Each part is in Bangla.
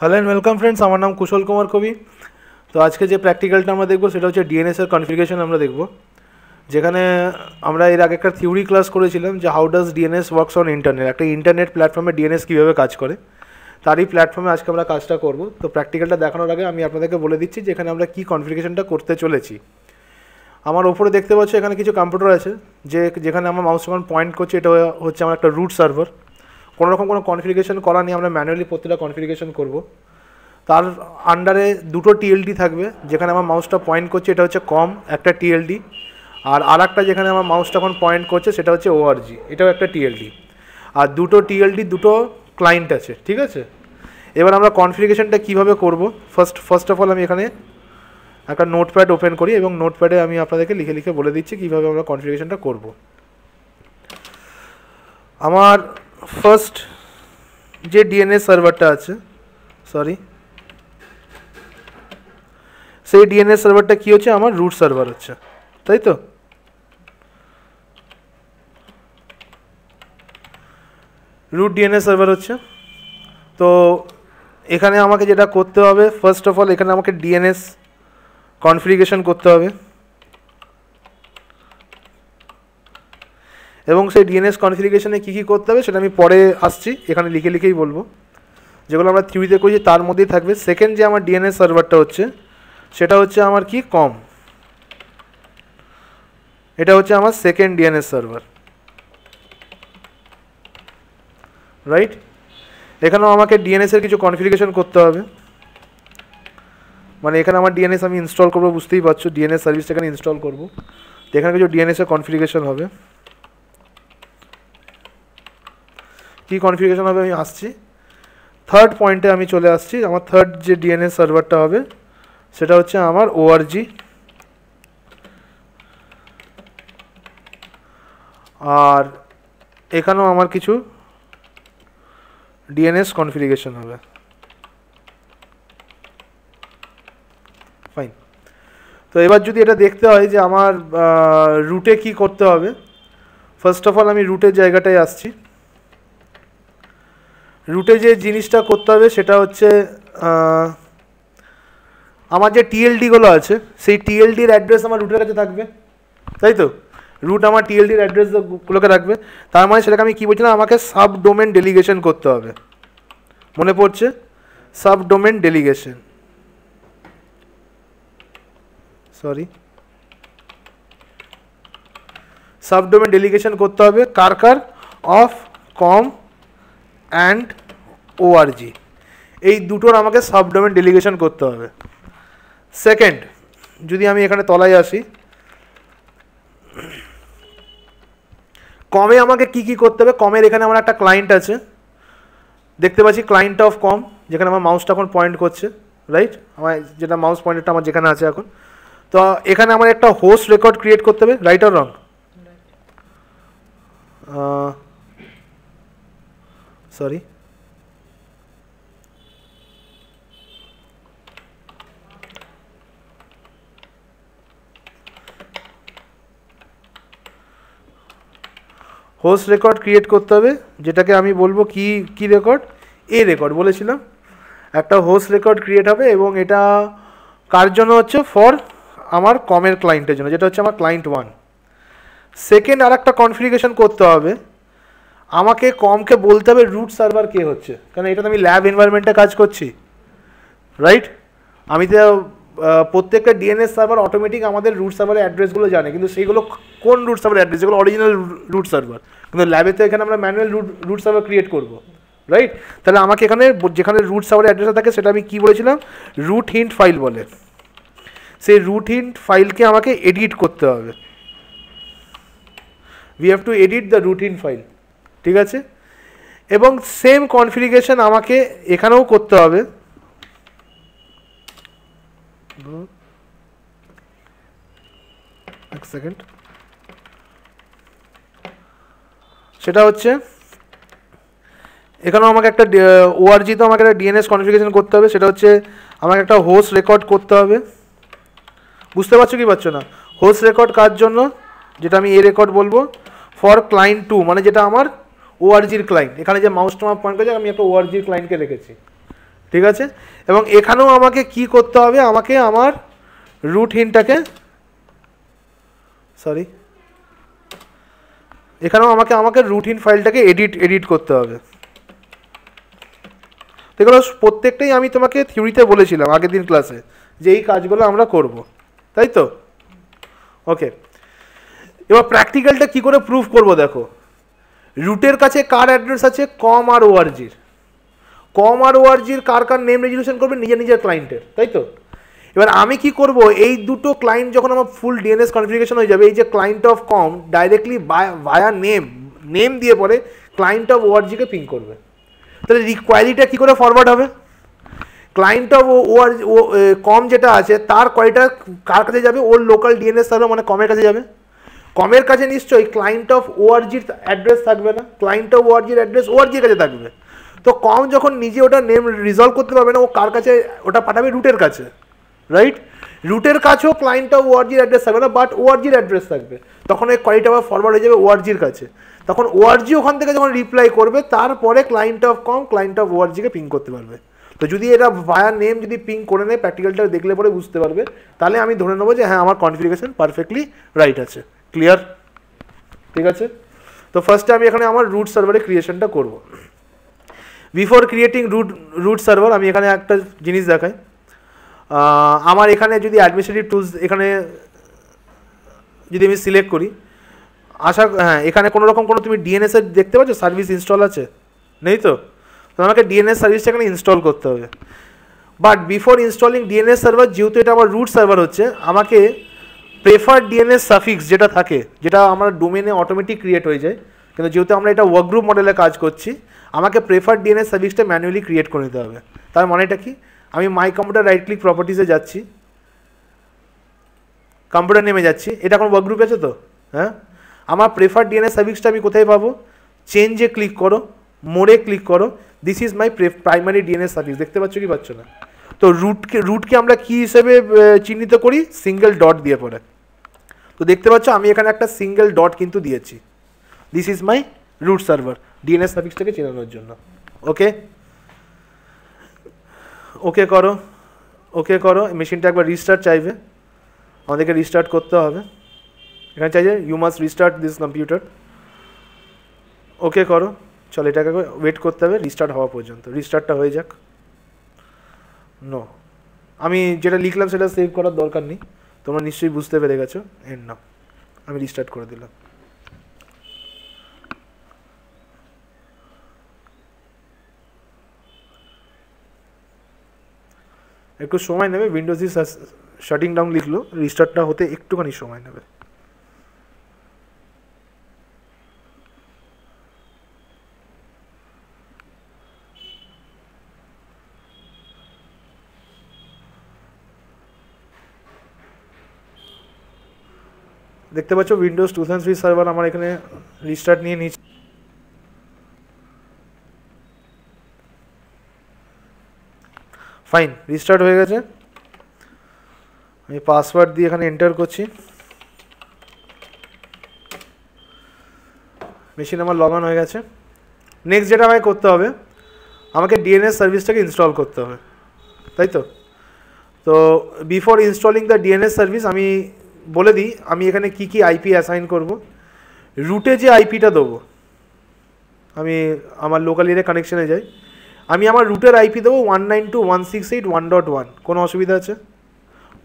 হ্যালো অ্যান্ড ওয়েলকাম ফ্রেন্ডস আমার নাম কুশল কুমার কবি। তো আজকে যে প্র্যাকটিক্যালটা আমরা দেখব, সেটা হচ্ছে ডিএনএস এর কনফিগারেশন আমরা দেখব। যেখানে আমরা এর আগে একটা থিওরি ক্লাস করেছিলাম যে how does DNS works on internet একটা ইন্টারনেট প্ল্যাটফর্মে ডিএনএস কীভাবে কাজ করে? তারই প্ল্যাটফর্মে আজকে আমরা কাজটা করব। তো প্র্যাকটিক্যালটা দেখানোর আগে আমি আপনাদেরকে বলে দিচ্ছি যে এখানে আমরা কী কনফিগারেশনটা করতে চলেছি। আমার ওপরে দেখতে পাচ্ছি এখানে কিছু কম্পিউটার আছে, যে যেখানে আমার মাউস যখন পয়েন্ট করছে, এটা হচ্ছে আমার একটা রুট সার্ভার কোনো রকম কোনো কনফিগারেশন করা নিয়ে আমরা ম্যানুয়ালি প্রতিটা কনফিগারেশন করব। তার আন্ডারে দুটো টিএলডি থাকবে, যেখানে আমার মাউসটা পয়েন্ট করছে, এটা হচ্ছে কম একটা টিএলডি আর আর একটা যেখানে আমার মাউসটা এখন পয়েন্ট করছে, সেটা হচ্ছে ওআরজি এটাও একটা টিএলডি আর দুটো টিএলডি দুটো ক্লায়েন্ট আছে, ঠিক আছে? এবার আমরা কনফিগারেশনটা কীভাবে করব? ফার্স্ট ফার্স্ট অফ অল আমি এখানে একটা নোটপ্যাড ওপেন করি, এবং নোটপ্যাডে আমি আপনাদেরকে লিখে লিখে বলে দিচ্ছি কীভাবে আমরা কনফিগারেশনটা করব। আমার ফার্স্ট যে ডিএনএ সার্ভারটা আছে সরি সেই ডিএনএ সার্ভারটা কী হচ্ছে আমার রুট সার্ভার হচ্ছে তাই তো রুট ডিএনএ সার্ভার হচ্ছে তো এখানে আমাকে যেটা করতে হবে ফার্স্ট অফ অল এখানে আমাকে ডিএনএস কনফিগারেশন করতে হবে এবং সেই ডিএনএস কনফিগারেশনে কী কী করতে হবে সেটা আমি পরে আসছি। এখানে লিখে লিখেই বলব। যেগুলো আমরা থিউরিতে করেছি তার মধ্যেই থাকবে। সেকেন্ড যে আমার ডিএনএস সার্ভারটা হচ্ছে, সেটা হচ্ছে আমার কি? কম এটা হচ্ছে আমার সেকেন্ড ডিএনএস সার্ভার রাইট এখানেও আমাকে ডিএনএস এর কিছু কনফিগারেশন করতে হবে। মানে এখানে আমার ডিএনএস আমি ইনস্টল করব, বুঝতেই পারছ। ডিএনএস সার্ভিসটা এখানে ইনস্টল করব। তো এখানে কিছু ডিএনএস এর কনফিগারেশন হবে। কী কনফিগারেশন হবে আমি আসছি। থার্ড পয়েন্টে আমি চলে আসছি, আমার থার্ড যে ডিএনএস সার্ভারটা হবে, সেটা হচ্ছে আমার ওআরজি আর এখানেও আমার কিছু ডিএনএস কনফিগারেশন হবে। ফাইন তো এবার যদি এটা দেখতে হয় যে আমার রুটে কি করতে হবে ফার্স্ট অফ অল আমি রুটের জায়গাটায় আসছি। রুটে যে জিনিসটা করতে হবে সেটা হচ্ছে আমার যে টিএলডিগুলো আছে, সেই টিএলডির অ্যাড্রেস আমার রুটের কাছে থাকবে। তাই তো? রুট আমার টিএলডির অ্যাড্রেসগুলোকে রাখবে তার মানে সেটাকে আমি কী বলছিলাম? আমাকে সাব ডোমেন ডেলিগেশন করতে হবে। মনে পড়ছে? Sub domain delegation sorry sub domain delegation করতে হবে। কার কার? অফ কম অ্যান্ড ওআরজি এই দুটোর আমাকে সাব ডোমেন ডেলিগেশন করতে হবে। সেকেন্ড যদি আমি এখানে তলায় আসি কমে আমাকে কি কি করতে হবে? কমের এখানে আমার একটা ক্লায়েন্ট আছে। দেখতে পাচ্ছি ক্লায়েন্ট অফ কম যেখানে আমার মাউসটা এখন পয়েন্ট করছে রাইট আমার যেটা মাউস পয়েন্টারটা আমার যেখানে আছে এখন। তো এখানে আমার একটা হোস্ট রেকর্ড ক্রিয়েট করতে হবে রাইট আর wrong sorry host record create করতে হবে, যেটাকে আমি বলব কি কি রেকর্ড এ রেকর্ড বলেছিলাম। একটা হোস্ট রেকর্ড ক্রিয়েট হবে এবং এটা কার জন্য হচ্ছে? ফর আমার কমের ক্লায়েন্টের জন্য, যেটা হচ্ছে আমার ক্লায়েন্ট ওয়ান সেকেন্ড আর একটা কনফিগারেশন করতে হবে। আমাকে কমকে বলতে হবে রুট সার্ভার কে হচ্ছে। কারণ এটা তো আমি ল্যাব এনভায়রনমেন্টে কাজ করছি। রাইট আমি তো প্রত্যেকটা ডিএনএস সার্ভার অটোমেটিক আমাদের রুট সার্ভারের অ্যাড্রেসগুলো জানে, কিন্তু সেইগুলো কোন রুট সার্ভার অ্যাড্রেস যেগুলো অরিজিনাল রুট সার্ভার কিন্তু ল্যাবে তো এখানে আমরা manual root root server create করব। রাইট তাহলে আমাকে এখানে, যেখানে রুট সার্ভারের অ্যাড্রেসটা থাকে সেটা আমি কী বলেছিলাম? রুট হিন্ট ফাইল বলে। সেই রুট হিন্ট ফাইলকে আমাকে এডিট করতে হবে। We have to edit the root hint file ঠিক আছে? এবং সেম কনফিগারেশন আমাকে এখানেও করতে হবে। এক সেকেন্ড সেটা হচ্ছে, এখানেও আমাকে একটা ওআরজি তো আমাকে একটা ডিএনএস কনফিগারেশন করতে হবে। সেটা হচ্ছে, আমাকে একটা হোস্ট রেকর্ড করতে হবে। বুঝতে পারছ কি পারছ না? হোস্ট রেকর্ড কার জন্য? যেটা আমি এ রেকর্ড বলব। ফর ক্লায়েন্ট টু মানে যেটা আমার ওআরজির ক্লায়েন্ট এখানে যে মাউসটা আমার পয়েন্ট করেছে, আমি একটা ওআরজির ক্লায়েন্টকে রেখেছি। ঠিক আছে? এবং এখানেও আমাকে কি করতে হবে? আমাকে আমার রুট হিনটাকে সরি এখানেও আমাকে আমাকে রুটিন ফাইলটাকে এডিট এডিট করতে হবে। এগুলো প্রত্যেকটাই আমি তোমাকে থিওরিতে বলেছিলাম আগের দিন ক্লাসে যে এই কাজগুলো আমরা করব। তাই তো? ওকে এবার প্র্যাকটিক্যালটা কি করে প্রুফ করব দেখো? রুটের কাছে কার অ্যাড্রেস আছে? কম আর ওআরজির কম আর ওআরজির কার কার নেম রেজুলেশন করবে? নিজের নিজের ক্লায়েন্টের তাই তো? এবার আমি কি করব? এই দুটো ক্লায়েন্ট যখন আমার ফুল ডিএনএস কনফিগারেশন হয়ে যাবে, এই যে client of com directly via name name দিয়ে পরে ক্লায়েন্ট অফ ওআরজিকে পিং করবে। তাহলে কোয়ালিটা কী করে ফরওয়ার্ড হবে? ক্লায়েন্ট অফ ওআর কম যেটা আছে, তার কোয়ালিটা কার কাছে যাবে? ওর লোকাল ডিএনএস সার্ভার মানে কমের কাছে যাবে। কমের কাছে নিশ্চয়ই ক্লায়েন্ট অফ ওআরজির অ্যাড্রেস থাকবে না। ক্লায়েন্ট অফ ওআরজির অ্যাড্রেস ওআরজির কাছে থাকবে। তো কম যখন নিজে ওটা নেম রিজলভ করতে পারবে না, ও কার কাছে ওটা পাঠাবে? রুটের কাছে। রাইট রুটের কাছেও ক্লায়েন্ট অফ ওআরজির অ্যাড্রেস থাকবে না বাট ওআরজির অ্যাড্রেস থাকবে। তখন ওই কোয়ালিটি আবার ফরওয়ার্ড হয়ে যাবে ওআরজির কাছে। তখন ওআরজি ওখান থেকে যখন রিপ্লাই করবে, তারপরে client of com client of ওআরজিকে ping করতে পারবে। তো যদি এটা ভায়া নেম যদি পিং করে নেয় প্র্যাকটিক্যালটা দেখলে পরে বুঝতে পারবে। তাহলে আমি ধরে নেব যে হ্যাঁ আমার কনফিগারেশন পারফেক্টলি রাইট আছে। ক্লিয়ার ঠিক আছে? তো ফার্স্টে আমি এখানে আমার রুট সার্ভারে ক্রিয়েশনটা করব। Before creating root root server আমি এখানে একটা জিনিস দেখাই। আমার এখানে যদি অ্যাডমিনিস্ট্রেটিভ টুলস এখানে যদি আমি সিলেক্ট করি, আশা হ্যাঁ এখানে কোনো রকম কোনো তুমি ডিএনএসের দেখতে পাচ্ছ? সার্ভিস ইনস্টল আছে। নেই তো? তো আমাকে ডিএনএস সার্ভিসটা এখানে ইনস্টল করতে হবে। But before installing DNS server যেহেতু এটা আমার রুট সার্ভার হচ্ছে, আমাকে প্রেফার ডিএনএস সাফিক্স যেটা থাকে, যেটা আমার ডোমেনে অটোমেটিক ক্রিয়েট হয়ে যায়। কিন্তু যেহেতু আমরা এটা ওয়ার্ক গ্রুপ মডেলে কাজ করছি, আমাকে প্রেফার ডিএনএস সার্ভিসটা ম্যানুয়ালি ক্রিয়েট করে নিতে হবে। তার মানেটা কি? আমি মাই কম্পিউটার রাইট ক্লিক প্রপার্টিসে যাচ্ছি। কম্পিউটার নেমে যাচ্ছি। এটা এখন ওয়ার্ক গ্রুপ আছে তো? হ্যাঁ? আমার প্রেফার ডিএনএস সার্ভিসটা আমি কোথায় পাবো? চেঞ্জে ক্লিক করো মোড়ে ক্লিক করো। This is my primary DNS service দেখতে পাচ্ছ কি পাচ্ছ না? তো রুটকে রুটকে আমরা কি হিসেবে চিহ্নিত করি? সিঙ্গেল ডট দিয়ে পরে। তো দেখতে পাচ্ছ, আমি এখানে একটা সিঙ্গেল ডট কিন্তু দিয়েছি। This is my root server DNS সার্ভিসটাকে চেনানোর জন্য। ওকে ওকে করো। ওকে করো। মেশিনটা একবার রিস্টার্ট চাইবে। আমাদেরকে রিস্টার্ট করতে হবে। এখানে চাইছে you must restart this computer okay করো। চলো, এটাকে ওয়েট করতে হবে। রিস্টার্ট হওয়া পর্যন্ত। রিস্টার্টটা হয়ে যাক। নো আমি যেটা লিখলাম সেটা সেভ করার দরকার নেই। তোমরা নিশ্চয়ই বুঝতে পেরে গেছো। এন্ড না আমি রিস্টার্ট করে দিলাম। একটু সময় নেবে। উইন্ডোজ ইজ শাটিং ডাউন লিখলো। রিস্টার্টটা হতে একটুখানি সময় নেবে। দেখতে পাচ্ছ Windows two thousand three server আমার এখানে রিস্টার্ট নিয়ে নিচ্ছে। ফাইন রিস্টার্ট হয়ে গেছে। আমি পাসওয়ার্ড দিয়ে এখানে এন্টার করছি। মেশিন আমার লগ হয়ে গেছে। নেক্সট যেটা আমাকে করতে হবে, আমাকে ডিএনএস সার্ভিসটাকে ইনস্টল করতে হবে। তাই তো? তো before installing the DNS service আমি বলে দিই, আমি এখানে কি কি আইপি অ্যাসাইন করব। রুটে যে আইপিটা দেবো, আমি আমার লোকাল এরিয়া কানেকশানে যাই। আমি আমার রুটের আইপি দেবো one nine two one six eight one dot one কোনো অসুবিধা আছে?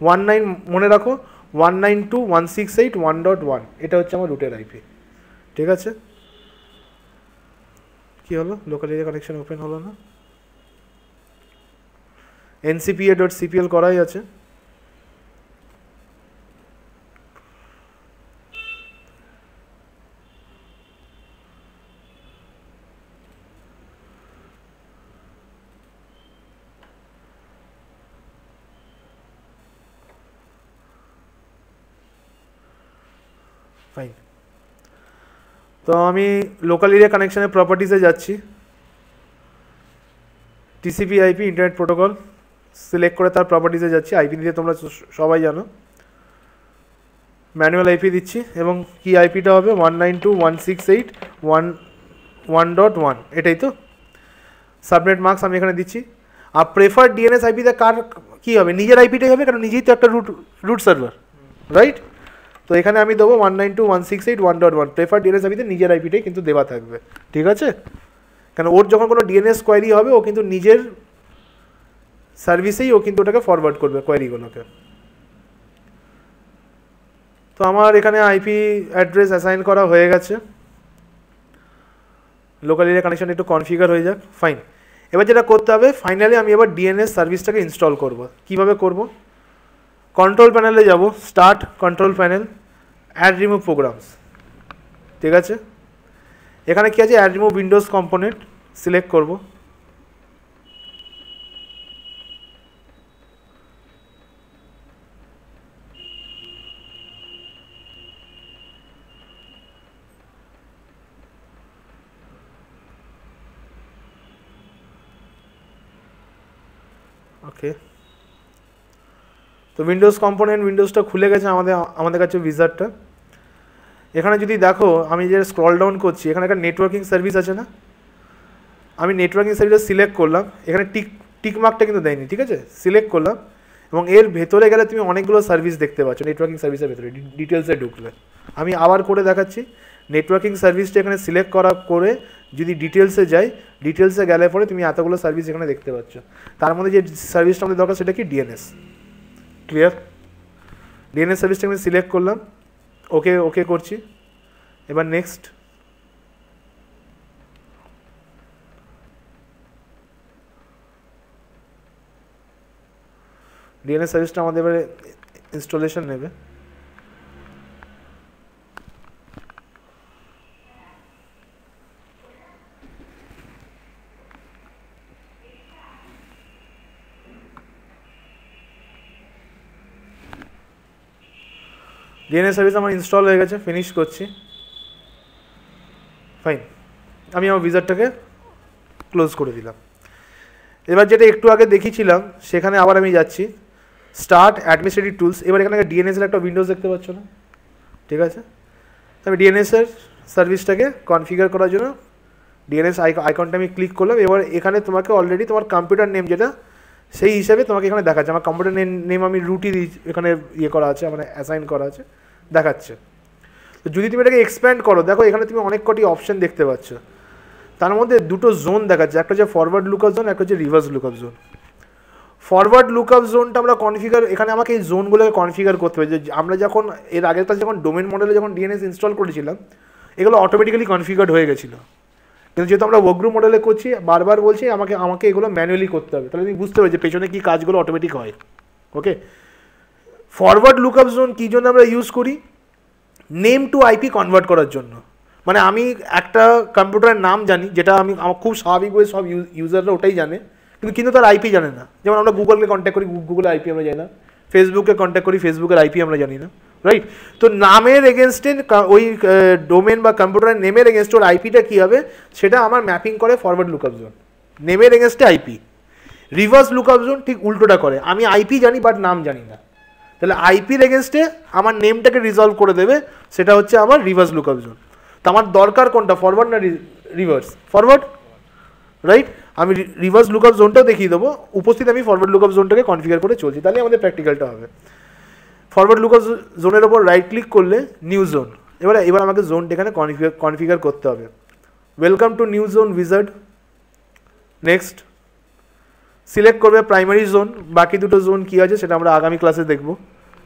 ওয়ান নাইন মনে রাখো one nine two one six eight one dot one এটা হচ্ছে আমার রুটের আইপি ঠিক আছে? কী হলো? লোকাল এরিয়া কানেকশন ওপেন হলো না? এনসিপিএ ডট সিপিএল করাই আছে। ফাইন তো আমি লোকাল এরিয়া কানেকশনের প্রপার্টিসে যাচ্ছি। TCP IP internet protocol select করে তার প্রপার্টিসে যাচ্ছি। আইপি দিয়ে তোমরা সবাই জানো। ম্যানুয়াল আইপি দিচ্ছি এবং কি আইপিটা হবে? One nine two one six eight one one dot one এটাই তো? সাবনেট মার্কস আমি এখানে দিচ্ছি। আর প্রেফার ডিএনএস আইপিতে কার, কী হবে? নিজের আইপিটাই হবে? কারণ নিজেই তো একটা রুট রুট সার্ভার রাইট তো এখানে আমি দেবো one nine two one six eight one dot one prefer DNS আইপিতে নিজের আইপিটাই কিন্তু দেওয়া থাকবে। ঠিক আছে? কেন, ওর যখন কোনো ডিএনএস কোয়ারি হবে, ও কিন্তু নিজের সার্ভিসেই ও কিন্তু ওটাকে ফরওয়ার্ড করবে কোয়ারিগুলোকে তো আমার এখানে আইপি অ্যাড্রেস অ্যাসাইন করা হয়ে গেছে। লোকাল এরিয়া কানেকশন একটু কনফিগার হয়ে যাক। ফাইন এবার যেটা করতে হবে ফাইনালি আমি এবার ডিএনএস সার্ভিসটাকে ইনস্টল করব। কীভাবে করব? কন্ট্রোল প্যানেলে যাব start control panel add remove programs ঠিক আছে? এখানে কি আছে? Add remove Windows component select করব। ওকে তো উইন্ডোজ কম্পোনেন্ট উইন্ডোজটা খুলে গেছে আমাদের আমাদের কাছে ভিজারটা এখানে যদি দেখো, আমি যে স্ক্রল ডাউন করছি, এখানে একটা নেটওয়ার্কিং সার্ভিস আছে না? আমি নেটওয়ার্কিং সার্ভিস সিলেক্ট করলাম, এখানে টিক টিক মার্কটা কিন্তু দেয়নি, ঠিক আছে? সিলেক্ট করলাম, এবং এর ভেতরে গেলে তুমি অনেকগুলো সার্ভিস দেখতে পাচ্ছ নেটওয়ার্কিং সার্ভিসের ভেতরে ডিটেলসে ঢুকলে। আমি আবার করে দেখাচ্ছি নেটওয়ার্কিং সার্ভিসটা এখানে সিলেক্ট করা, করে যদি ডিটেলসে যাই ডিটেলসে গেলে পরে তুমি এতগুলো সার্ভিস এখানে দেখতে পাচ্ছ। তার মধ্যে যে সার্ভিসটা আমাদের দরকার সেটা কি? ডিএনএস ক্লিয়ার ডিএনএস সার্ভিসটা আমি সিলেক্ট করলাম। ওকে ওকে করছি। এবার নেক্সট ডিএনএস সার্ভিসটা আমাদের এবারে ইনস্টলেশন নেবে। ডিএনএস সার্ভিস আমার ইনস্টল হয়ে গেছে ফিনিশ করছি। ফাইন আমি আমার ভিজারটাকে ক্লোজ করে দিলাম। এবার যেটা একটু আগে দেখিয়েছিলাম সেখানে আবার আমি যাচ্ছি। স্টার্ট অ্যাডমিনিস্ট্রেটিভ টুলস এবার এখানে ডিএনএসের একটা উইন্ডোজ দেখতে পাচ্ছ না? ঠিক আছে? আমি ডিএনএসের সার্ভিসটাকে কনফিগার করার জন্য ডিএনএস আইকনটা আমি ক্লিক করলাম। এবার এখানে তোমাকে অলরেডি তোমার কম্পিউটার নেম যেটা, সেই হিসাবে তোমাকে এখানে দেখাচ্ছে। আমার কম্পিউটার নেম আমি রুটি এখানে ইয়ে করা আছে মানে অ্যাসাইন করা আছে। দেখাচ্ছে। তো যদি তুমি এটাকে এক্সপ্যান্ড করো, দেখো এখানে তুমি অনেক কটি অপশন দেখতে পাচ্ছ। তার মধ্যে দুটো জোন দেখাচ্ছে, একটা হচ্ছে ফরওয়ার্ড লুকআপ জোন একটা হচ্ছে reverse lookup zone forward lookup জোনটা আমরা কনফিগার এখানে আমাকে এই জোনগুলোকে কনফিগার করতে হবে। যে আমরা যখন, এর আগের কাছে যখন ডোমেন মডেলে যখন ডিএনএস ইনস্টল করেছিলাম, এগুলো অটোমেটিক্যালি কনফিগার হয়ে গেছিল। কিন্তু যেহেতু আমরা ওগ্রু মডেলে করছি, বারবার বলছি আমাকে আমাকে এগুলো ম্যানুয়ালি করতে হবে। তাহলে তুমি বুঝতে পারবে যে পেছনে কী কাজগুলো অটোমেটিক হয়। ওকে ফরওয়ার্ড লুকআপ জোন কী জন্য আমরা ইউজ করি? নেম টু আইপি কনভার্ট করার জন্য। মানে আমি একটা কম্পিউটারের নাম জানি, যেটা আমি, আমার খুব স্বাভাবিক স্বাভাবিকভাবে সব ইউজাররা ওটাই জানে, কিন্তু কিন্তু তার আইপি জানে না। যেমন আমরা গুগলকে কন্ট্যাক্ট করি গুগলের আইপি আমরা জানি না। ফেসবুকে কন্ট্যাক্ট করি ফেসবুকের আইপি আমরা জানি না। রাইট তো নামের এগেনস্টে ওই ডোমেন বা কম্পিউটারের নেমের এগেনস্টে ওর আইপিটা কী হবে? সেটা আমার ম্যাপিং করে ফরওয়ার্ড লুকআপ জোন নেমের এগেনস্টে আইপি রিভার্স লুকআপ জোন ঠিক উল্টোটা করে। আমি আইপি জানি বাট নাম জানি না। তাহলে আইপির এগেনস্টে আমার নেমটাকে রিজলভ করে দেবে, সেটা হচ্ছে আমার রিভার্স লুকআপ জোন তো আমার দরকার কোনটা? ফরওয়ার্ড না রিভার্স ফরওয়ার্ড রাইট আমি রিভার্স লুকআপ জোনটাও দেখিয়ে দেবো। উপস্থিত আমি ফরওয়ার্ড লুকআপ জোনটাকে কনফিগার করে চলছি। তাহলে আমাদের প্র্যাকটিক্যালটা হবে। ফরওয়ার্ড লুকআপ জোনের ওপর রাইট ক্লিক করলে নিউ জোন এবার এবার আমাকে জোনটা এখানে কনফিগার কনফিগার করতে হবে। Welcome to new zone wizard next select করবে প্রাইমারি জোন বাকি দুটো জোন কী আছে সেটা আমরা আগামী ক্লাসে দেখব।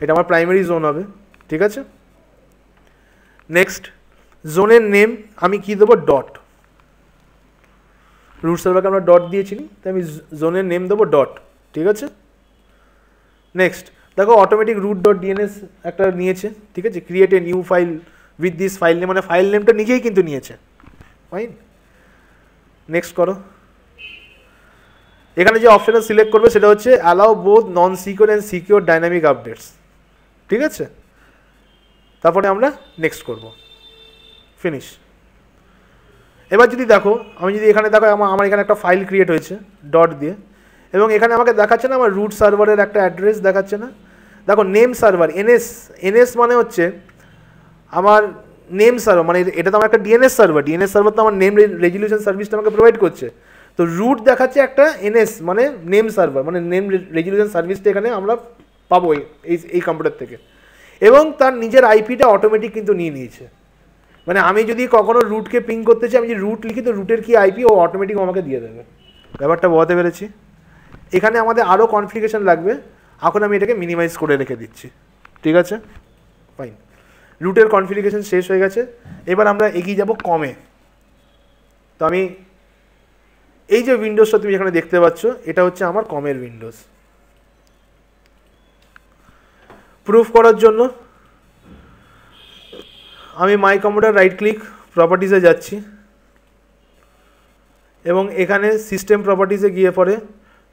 এটা আমার প্রাইমারি জোন হবে, ঠিক আছে? নেক্সট জোনের নেম আমি কী দেবো? ডট রুট সার্ভারকে আমরা ডট দিয়েছি তাই আমি জোনের নেম দেবো ডট ঠিক আছে? নেক্সট দেখো অটোমেটিক রুট ডট ডিএনএস একটা নিয়েছে, ঠিক আছে? Create a new file with this file name মানে ফাইল নেমটা নিজেই কিন্তু নিয়েছে। ফাইন নেক্সট করো। এখানে যে অপশানটা সিলেক্ট করবে, সেটা হচ্ছে allow both non secure and secure dynamic updates ঠিক আছে? তারপরে আমরা নেক্সট করব। ফিনিশ এবার যদি দেখো, আমি যদি এখানে দেখো, আমার আমার এখানে একটা ফাইল ক্রিয়েট হয়েছে ডট দিয়ে। এবং এখানে আমাকে দেখাচ্ছে না, আমার রুট সার্ভারের একটা অ্যাড্রেস দেখাচ্ছে না। দেখো নেম সার্ভার এনএস এনএস মানে হচ্ছে আমার নেম সার্ভার মানে এটা তো আমার একটা ডিএনএস সার্ভার ডিএনএস সার্ভার তো আমার নেম রেজলিউশন সার্ভিসটা আমাকে প্রোভাইড করছে। তো রুট দেখাচ্ছে একটা এনএস মানে নেম সার্ভার মানে নেম রেজুলেশন সার্ভিসটা এখানে আমরা পাবো এই এই কম্পিউটার থেকে। এবং তার নিজের আইপিটা অটোমেটিক কিন্তু নিয়ে নিয়েছে। মানে আমি যদি কখনো রুটকে পিং করতে চাই আমি যদি রুট লিখি তো রুটের কি আইপি ও অটোমেটিক আমাকে দিয়ে দেবে। ব্যাপারটা বোঝাতে পেরেছি। এখানে আমাদের আরও কনফিগারেশন লাগবে। এখন আমি এটাকে মিনিমাইজ করে রেখে দিচ্ছি। ঠিক আছে? ফাইন রুটের কনফিগারেশন শেষ হয়ে গেছে। এবার আমরা এগিয়ে যাব কমে তো আমি এই যে উইন্ডোজটা তুমি এখানে দেখতে পাচ্ছ এটা হচ্ছে আমার কমের উইন্ডোজ প্রুফ করার জন্য আমি মাই কম্পিউটার রাইট ক্লিক প্রপার্টিসে যাচ্ছি এবং এখানে সিস্টেম প্রপার্টিসে গিয়ে পরে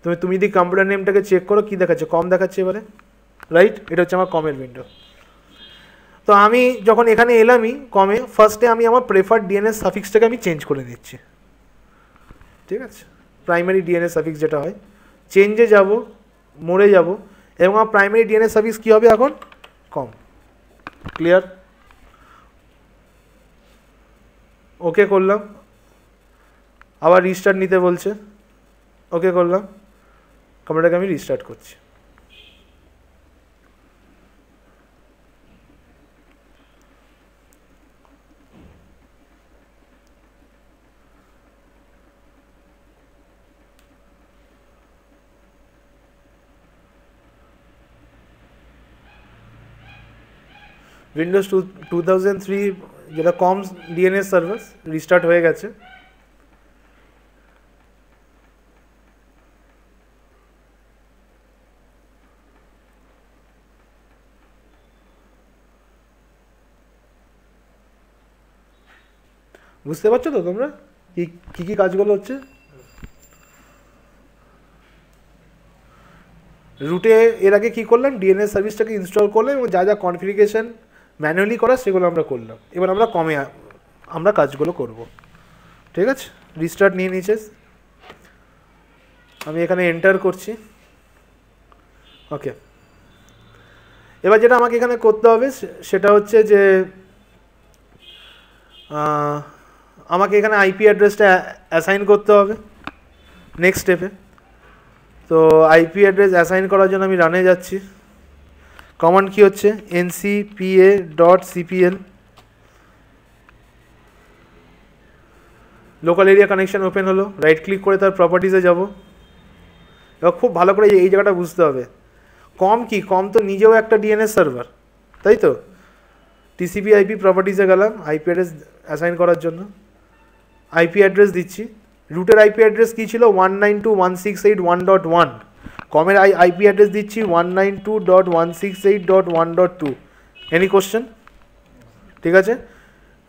তুমি তুমি যদি কম্পিউটার নেমটাকে চেক করো, কী দেখাচ্ছে? কম দেখাচ্ছে এবারে রাইট এটা হচ্ছে আমার কমের উইন্ডো তো আমি যখন এখানে এলামই কমে ফার্স্টে আমি আমার প্রেফার ডিএনএস সাফিক্সটাকে আমি চেঞ্জ করে নিচ্ছি। ঠিক আছে? প্রাইমারি ডিএনএস সাফিক্স যেটা হয় চেঞ্জে যাব মোড়ে যাব এবং আমার প্রাইমারি ডিএনএ সার্ভিস কী হবে এখন? কম। ক্লিয়ার ওকে করলাম। আবার রিস্টার্ট নিতে বলছে। ওকে করলাম। কম্পিউটারকে আমি রিস্টার্ট করছি। Windows two two thousand three যেটা কম ডিএনএস সার্ভার রিস্টার্ট হয়ে গেছে। বুঝতে পারছ তো তোমরা? কি, কী কাজগুলো হচ্ছে? রুটে এর আগে কী করলাম? ডিএনএস সার্ভিসটাকে ইনস্টল করলাম এবং যা যা কনফিগারেশন ম্যানুয়ালি করা সেগুলো আমরা করলাম। এবার আমরা কমে আমরা কাজগুলো করব। ঠিক আছে? রিস্টার্ট নিয়ে নিয়েছে আমি এখানে এন্টার করছি। ওকে এবার যেটা আমাকে এখানে করতে হবে সেটা হচ্ছে যে আমাকে এখানে আইপি অ্যাড্রেসটা অ্যাসাইন করতে হবে। নেক্সট স্টেপে তো আইপি অ্যাড্রেস অ্যাসাইন করার জন্য আমি রানে যাচ্ছি। কমান্ড কি হচ্ছে? NCPA dot CPL local area connection open হলো রাইট ক্লিক করে তার প্রপার্টিসে যাব। এবার খুব ভালো করে এই জায়গাটা বুঝতে হবে। কম কি? কম তো নিজেও একটা ডিএনএস সার্ভার তাই তো? টিসিপি আইপি প্রপার্টিসে গেলাম আইপি অ্যাড্রেস অ্যাসাইন করার জন্য। আইপি অ্যাড্রেস দিচ্ছি। রুটের আইপি অ্যাড্রেস কী ছিল? One nine two one six eight one dot one কমের আই আইপি অ্যাড্রেস দিচ্ছি one nine two dot one six eight dot one dot two any question ঠিক আছে?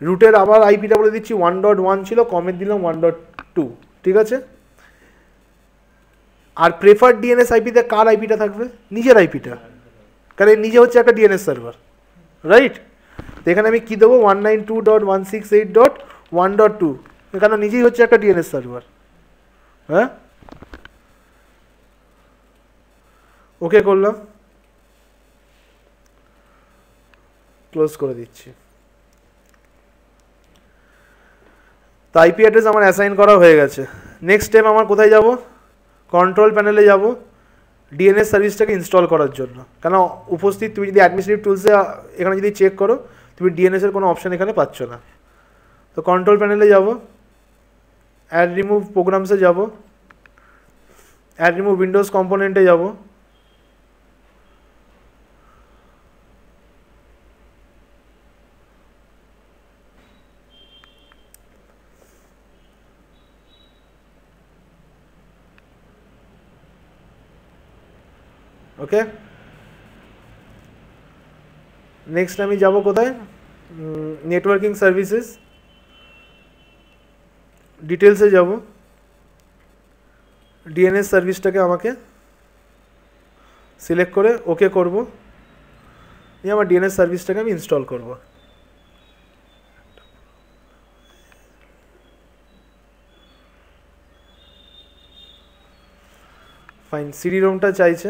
রুটের আবার আইপিটা বলে দিচ্ছি ওয়ান ডট ওয়ান ছিল, কমের দিলাম ওয়ান ডট টু ঠিক আছে? আর প্রেফার ডিএনএস আইপিতে কার আইপিটা থাকবে? নিজের আইপিটা কারণ নিজে হচ্ছে একটা ডিএনএস সার্ভার রাইট তো এখানে আমি কী দেবো? One nine two dot one six eight dot one dot two এখানে নিজেই হচ্ছে একটা ডিএনএস সার্ভার হ্যাঁ? ওকে করলাম। ক্লোজ করে দিচ্ছি। তো আইপি অ্যাড্রেস আমার অ্যাসাইন করা হয়ে গেছে। নেক্সট স্টেপ আমার কোথায় যাব? কন্ট্রোল প্যানেলে যাব। ডিএনএস সার্ভিসটাকে ইনস্টল করার জন্য। কেন উপস্থিত, তুমি যদি অ্যাডমিনিস্ট্রেটিভ টুলসে এখানে যদি চেক করো, তুমি ডিএনএসের কোনো অপশান এখানে পাচ্ছ না। তো কন্ট্রোল প্যানেলে যাব। অ্যাড রিমুভ প্রোগ্রামসে যাব। অ্যাড রিমুভ উইন্ডোজ কম্পোনেন্টে যাব। ওকে নেক্সট আমি যাব কোথায়? নেটওয়ার্কিং সার্ভিসেস ডিটেলসে যাব। ডিএনএস সার্ভিসটাকে আমাকে সিলেক্ট করে ওকে করব। নিয়ে আমার ডিএনএস সার্ভিসটাকে আমি ইনস্টল করব। ফাইন সিডি রোমটা চাইছে।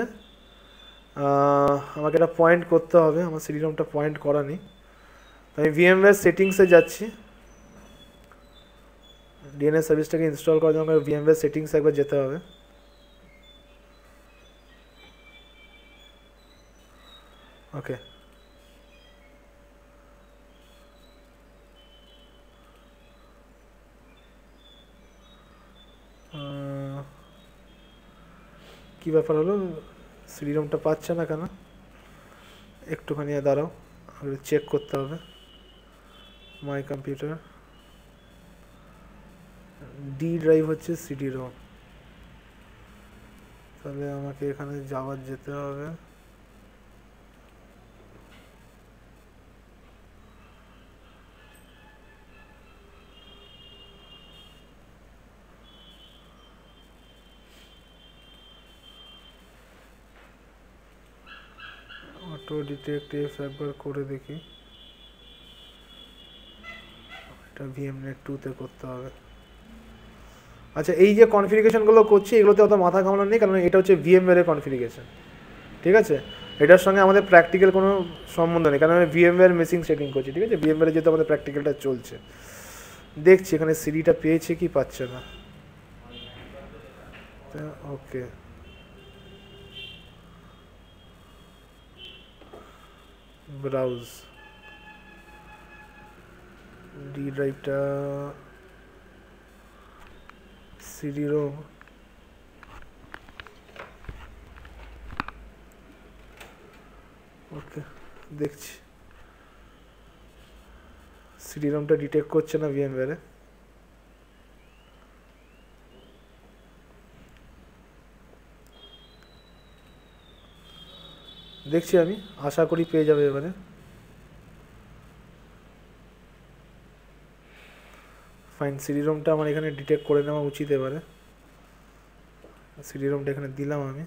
আমাকে একটা পয়েন্ট করতে হবে। আমার সিডি রোমটা পয়েন্ট করা নেই। আমি ভিএমওয়্যার সেটিংসে যাচ্ছি। ডিএনএস সার্ভিসটাকে ইনস্টল করার জন্য ভিএমওয়্যার সেটিংস একবার যেতে হবে। ওকে কী ব্যাপার হলো? সিডিরমটা পাচ্ছে না কেন? একটুখানি দাঁড়াও চেক করতে হবে। মাই কম্পিউটার ডি ড্রাইভ হচ্ছে সিডি রোম তাহলে আমাকে এখানে যাওয়ার যেতে হবে। অটো ডিটেকটিভ একবার করে দেখি। এটা ভিএমনেট টুতে করতে হবে। আচ্ছা এই যে কনফিগারেশনগুলো করছি, এগুলোতে অত মাথা ঘামানো নেই, কারণ এটা হচ্ছে ভিএমওয়্যার এর কনফিগারেশন ঠিক আছে? এটার সঙ্গে আমাদের প্র্যাকটিক্যাল কোনো সম্বন্ধ নেই, কারণ আমি ভিএমওয়্যার মেশিন সেটিং করছি, ঠিক আছে? ভিএমওয়্যারে যেহেতু আমাদের প্র্যাকটিক্যালটা চলছে। দেখছি, এখানে সিডিটা পেয়েছে কি পাচ্ছে না? ওকে ব্রাউজ ডি ড্রাইভটা সিডি রোম ওকে দেখছি। সিডি রোমটা ডিটেক্ট করছে না ভিএমওয়্যারে দেখছি আমি, আশা করি পেয়ে যাবে এবারে। ফাইন সিডি রোমটা আমার এখানে ডিটেক্ট করে নেওয়া উচিত এবারে। সিডি রোমটা এখানে দিলাম আমি।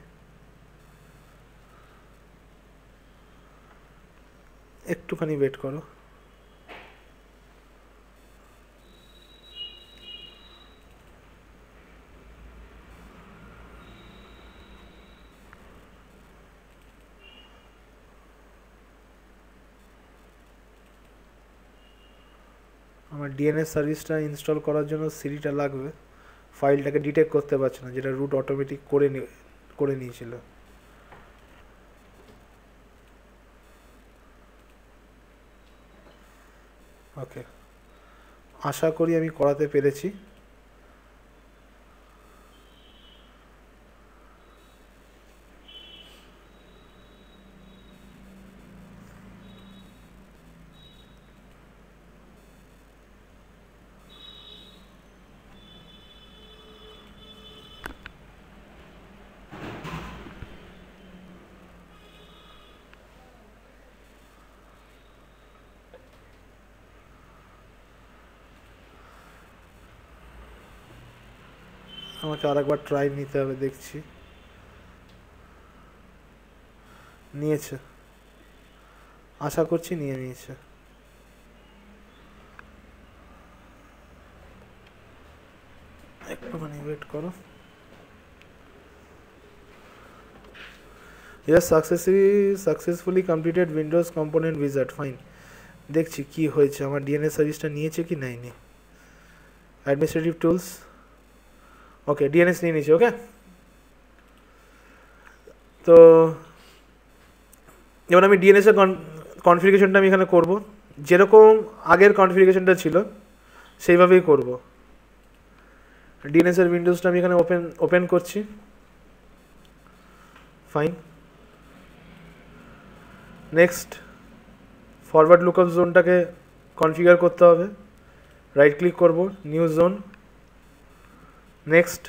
একটুখানি ওয়েট করো। আমার ডিএনএস সার্ভিসটা ইনস্টল করার জন্য সিডিটা লাগবে। ফাইলটাকে ডিটেক্ট করতে পারছে না, যেটা রুট অটোমেটিক করে করে নিয়েছিল। ওকে আশা করি আমি করাতে পেরেছি। আমাকে আরেকবার ট্রাই নিতে হবে দেখছি। নিয়েছে। আশা করছি নিয়ে নিয়েছে। একটুখানি ওয়েট করো। Yes, successfully successfully completed Windows component wizard. Fine. দেখছি কি হয়েছে আমার ডিএনএ সার্ভিসটা নিয়েছে কি নেয়নি? অ্যাডমিনিস্ট্রেটিভ টুলস ওকে ডিএনএস নিয়ে নিয়েছি ওকে তো যেমন আমি ডিএনএসের কনফিগারেশনটা আমি এখানে করব। যেরকম আগের কনফিগারেশনটা ছিল, সেইভাবেই করব। ডিএনএসের উইন্ডোজটা আমি এখানে ওপেন ওপেন করছি। ফাইন নেক্সট ফরওয়ার্ড লুকআপ জোনটাকে কনফিগার করতে হবে। রাইট ক্লিক করব new zone next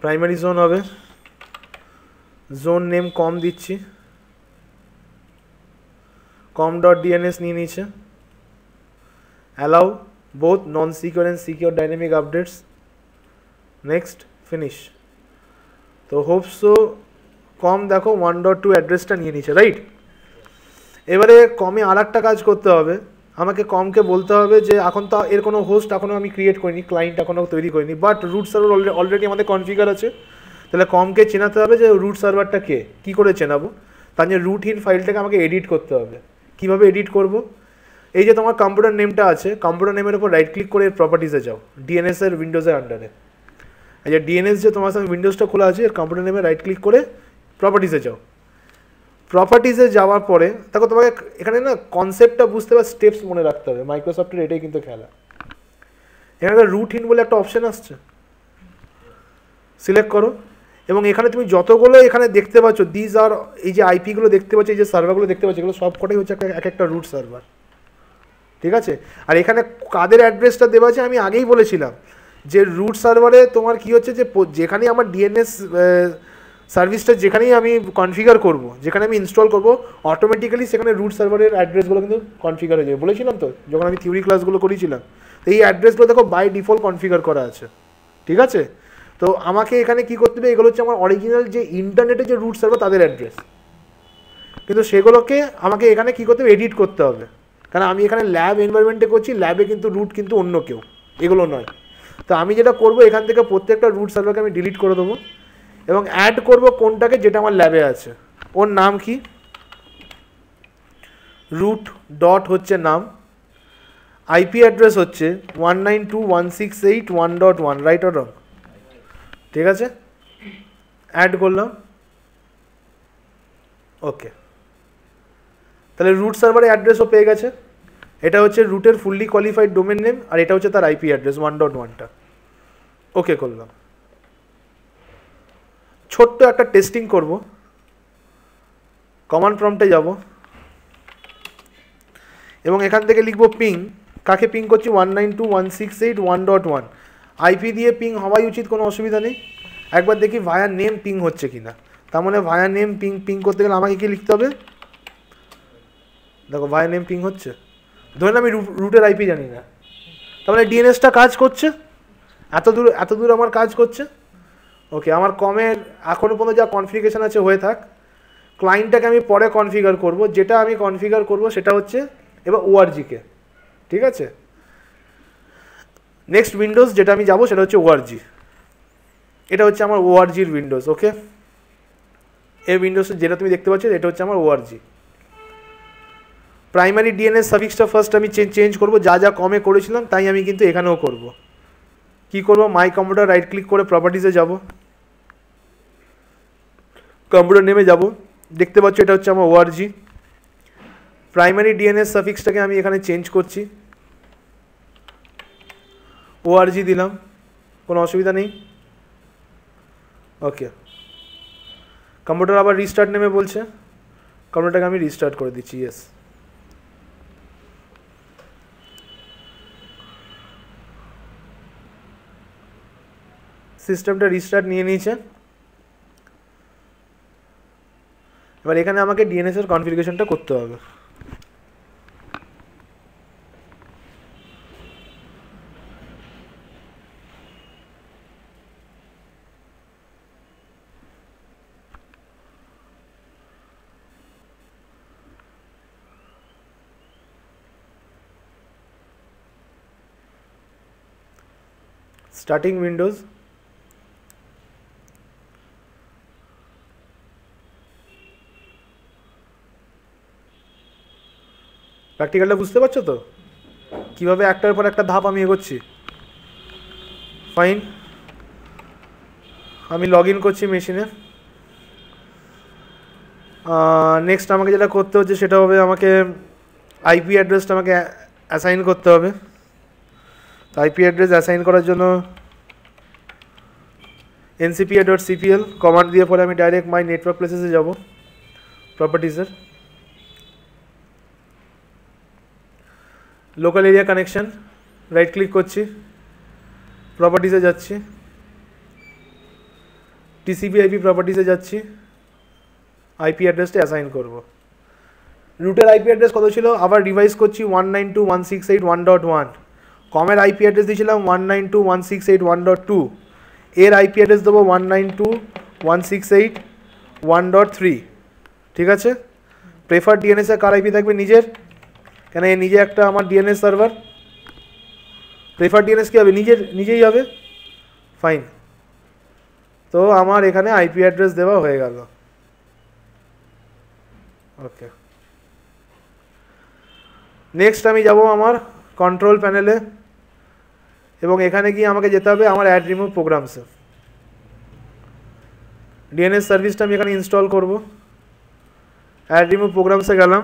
primary zone হবে। জোন নেম কম দিচ্ছি। কম ডট ডিএনএস নিয়ে নিচ্ছে allow both non secure and secure dynamic updates next finish তো হোপসো কম দেখো ওয়ান ডট টু অ্যাড্রেসটা নিয়ে নিচ্ছে রাইট এবারে কমে আর একটা কাজ করতে হবে। আমাকে কমকে বলতে হবে যে এখন তো এর কোনো হোস্ট এখনও আমি ক্রিয়েট করিনি ক্লায়েন্ট এখনও তৈরি করিনি বাট রুট সার্ভার অলরেডি আমাদের কনফিগার আছে। তাহলে কমকে চেনাতে হবে যে রুট সার্ভারটা কে, কী করে চেনাবো? তার জন্য রুট ইন ফাইলটাকে আমাকে এডিট করতে হবে। কীভাবে এডিট করব? এই যে তোমার কম্পিউটার নেমটা আছে কম্পিউটার নেমের উপর রাইট ক্লিক করে প্রপার্টিসে যাও ডিএনএস এর উইন্ডোজের আন্ডারে এই যে ডিএনএস যে তোমার সামনে উইন্ডোজটা খোলা আছে, এর কম্পিউটার নেমে রাইট ক্লিক করে প্রপার্টিসে যাও। প্রপার্টিসে যাওয়ার পরে, দেখো তোমাকে এখানে না কনসেপ্টটা বুঝতে বা স্টেপস মনে রাখতে হবে। মাইক্রোসফটের এটাই কিন্তু খেলা। এখানে রুট হিন বলে একটা অপশান আসছে। সিলেক্ট করো। এবং এখানে তুমি যতগুলো এখানে দেখতে পাচ্ছ দিজ আর এই যে আইপিগুলো দেখতে পাচ্ছ, এই যে সার্ভারগুলো দেখতে পাচ্ছ, এগুলো সব কটাই হচ্ছে এক একটা রুট সার্ভার ঠিক আছে? আর এখানে কাদের অ্যাড্রেসটা দেওয়া আছে, আমি আগেই বলেছিলাম যে রুট সার্ভারে তোমার কি হচ্ছে যে যেখানেই আমার ডিএনএস সার্ভিসটা যেখানেই আমি কনফিগার করব, যেখানে আমি ইনস্টল করব অটোমেটিক্যালি সেখানে রুট সার্ভারের অ্যাড্রেসগুলো কিন্তু কনফিগার হয়ে যাবে। বলেছিলাম তো, যখন আমি থিওরি ক্লাসগুলো করেছিলাম তো এই অ্যাড্রেসগুলো দেখো বাই ডিফল্ট কনফিগার করা আছে, ঠিক আছে? তো আমাকে এখানে কি করতে হবে, এগুলো হচ্ছে আমার অরিজিনাল যে ইন্টারনেটে যে রুট সার্ভার তাদের অ্যাড্রেস কিন্তু সেগুলোকে আমাকে এখানে কি করতে হবে এডিট করতে হবে। কারণ আমি এখানে ল্যাব এনভায়রনমেন্টে করছি ল্যাবে কিন্তু রুট কিন্তু অন্য কেউ, এগুলো নয়। তো আমি যেটা করব, এখান থেকে প্রত্যেকটা রুট সার্ভারকে আমি ডিলিট করে দেবো। এবং অ্যাড করব কোনটাকে যেটা আমার ল্যাবে আছে। ওর নাম কি? রুট ডট হচ্ছে নাম। আইপি অ্যাড্রেস হচ্ছে one nine two one six eight one dot one right or wrong ঠিক আছে? অ্যাড করলাম। ওকে তাহলে রুট সার্ভারের অ্যাড্রেসও পেয়ে গেছে। এটা হচ্ছে রুটের ফুললি কোয়ালিফাইড ডোমেন নেম আর এটা হচ্ছে তার আইপি অ্যাড্রেস ওয়ান ডট ওয়ানটা ওকে করলাম। ছোট্ট একটা টেস্টিং করব। কমান্ড প্রম্পটে যাব। এবং এখান থেকে লিখব পিং কাকে পিং করছি? One nine two one six eight one dot one IP দিয়ে পিং হওয়াই উচিত, কোনো অসুবিধা নেই। একবার দেখি ভায়া নেম পিং হচ্ছে কিনা। তার মানে ভায়া নেম পিং পিং করতে গেলে আমাকে কি লিখতে হবে? দেখো ভায়া নেম পিং হচ্ছে। ধরেন আমি রুটের আইপি জানি না। তার মানে ডিএনএসটা কাজ করছে। এত দূর এত দূর আমার কাজ করছে। ওকে আমার কমের এখনও পর্যন্ত যা কনফিগারেশন আছে হয়ে থাক। ক্লায়েন্টটাকে আমি পরে কনফিগার করব। যেটা আমি কনফিগার করব সেটা হচ্ছে এবার ওআরজিকে ঠিক আছে? নেক্সট উইন্ডোজ যেটা আমি যাব সেটা হচ্ছে ওআরজি এটা হচ্ছে আমার ওআরজির উইন্ডোজ ওকে এই উইন্ডোজ যেটা তুমি দেখতে পাচ্ছ, এটা হচ্ছে আমার ওআরজি প্রাইমারি ডিএনএস সাফিক্সটা ফার্স্ট আমি চেঞ্জ করব। যা যা কমে করেছিলাম, তাই আমি কিন্তু এখানেও করব। কি করব? মাই কম্পিউটার রাইট ক্লিক করে প্রপার্টিসে যাব। কম্পিউটার নেমে যাব। দেখতে পাচ্ছ, এটা হচ্ছে আমার ওআরজি প্রাইমারি ডিএনএস সাফিক্সটাকে আমি এখানে চেঞ্জ করছি। ওআরজি দিলাম, কোনো অসুবিধা নেই। ওকে কম্পিউটার আবার রিস্টার্ট নেমে বলছে। কম্পিউটারটাকে আমি রিস্টার্ট করে দিচ্ছি ইয়েস সিস্টেমটা রিস্টার্ট নিয়ে নিয়েছে। এবার এখানে আমাকে ডিএনএস এর কনফিগারেশনটা করতে হবে। Starting windows প্র্যাকটিক্যালটা বুঝতে পারছ তো? কীভাবে একটার পর একটা ধাপ আমি এগোচ্ছি? ফাইন আমি লগ করছি মেশিনে নেক্সট আমাকে যেটা করতে হচ্ছে সেটা হবে আমাকে আইপি অ্যাড্রেসটা আমাকে অ্যাসাইন করতে হবে। তো আইপি অ্যাড্রেস অ্যাসাইন করার জন্য এনসিপিএ ডট সিপিএল কমান্ড দিয়ে পরে আমি ডাইরেক্ট মাই নেটওয়ার্ক প্লেসেসে যাব। প্রপার্টিসের local area connection right click করছি প্রপার্টিসে যাচ্ছি টিসিপি আইপি প্রপার্টিসে যাচ্ছি আইপি অ্যাড্রেসটা অ্যাসাইন করব। রুটের আইপি অ্যাড্রেস কত ছিল? আবার রিভাইজ করছি one nine two one six eight one dot one কমের আইপি অ্যাড্রেস দিয়েছিলাম one nine two one six eight one dot two এর আইপি অ্যাড্রেস দেবো one nine two one six eight one dot three ঠিক আছে? প্রেফার ডিএনএসে কার আইপি থাকবে? নিজের। কেন এ নিজে একটা আমার ডিএনএস সার্ভার প্রেফার ডিএনএস কী হবে? নিজের, নিজেই হবে? ফাইন তো আমার এখানে আইপি অ্যাড্রেস দেওয়া হয়ে গেল। ওকে নেক্সট আমি যাব আমার কন্ট্রোল প্যানেলে এবং এখানে গিয়ে আমাকে যেতে হবে আমার অ্যাড রিমুভ প্রোগ্রামসে ডিএনএস সার্ভিসটা আমি এখানে ইনস্টল করব। অ্যাড রিমুভ প্রোগ্রামসে গেলাম।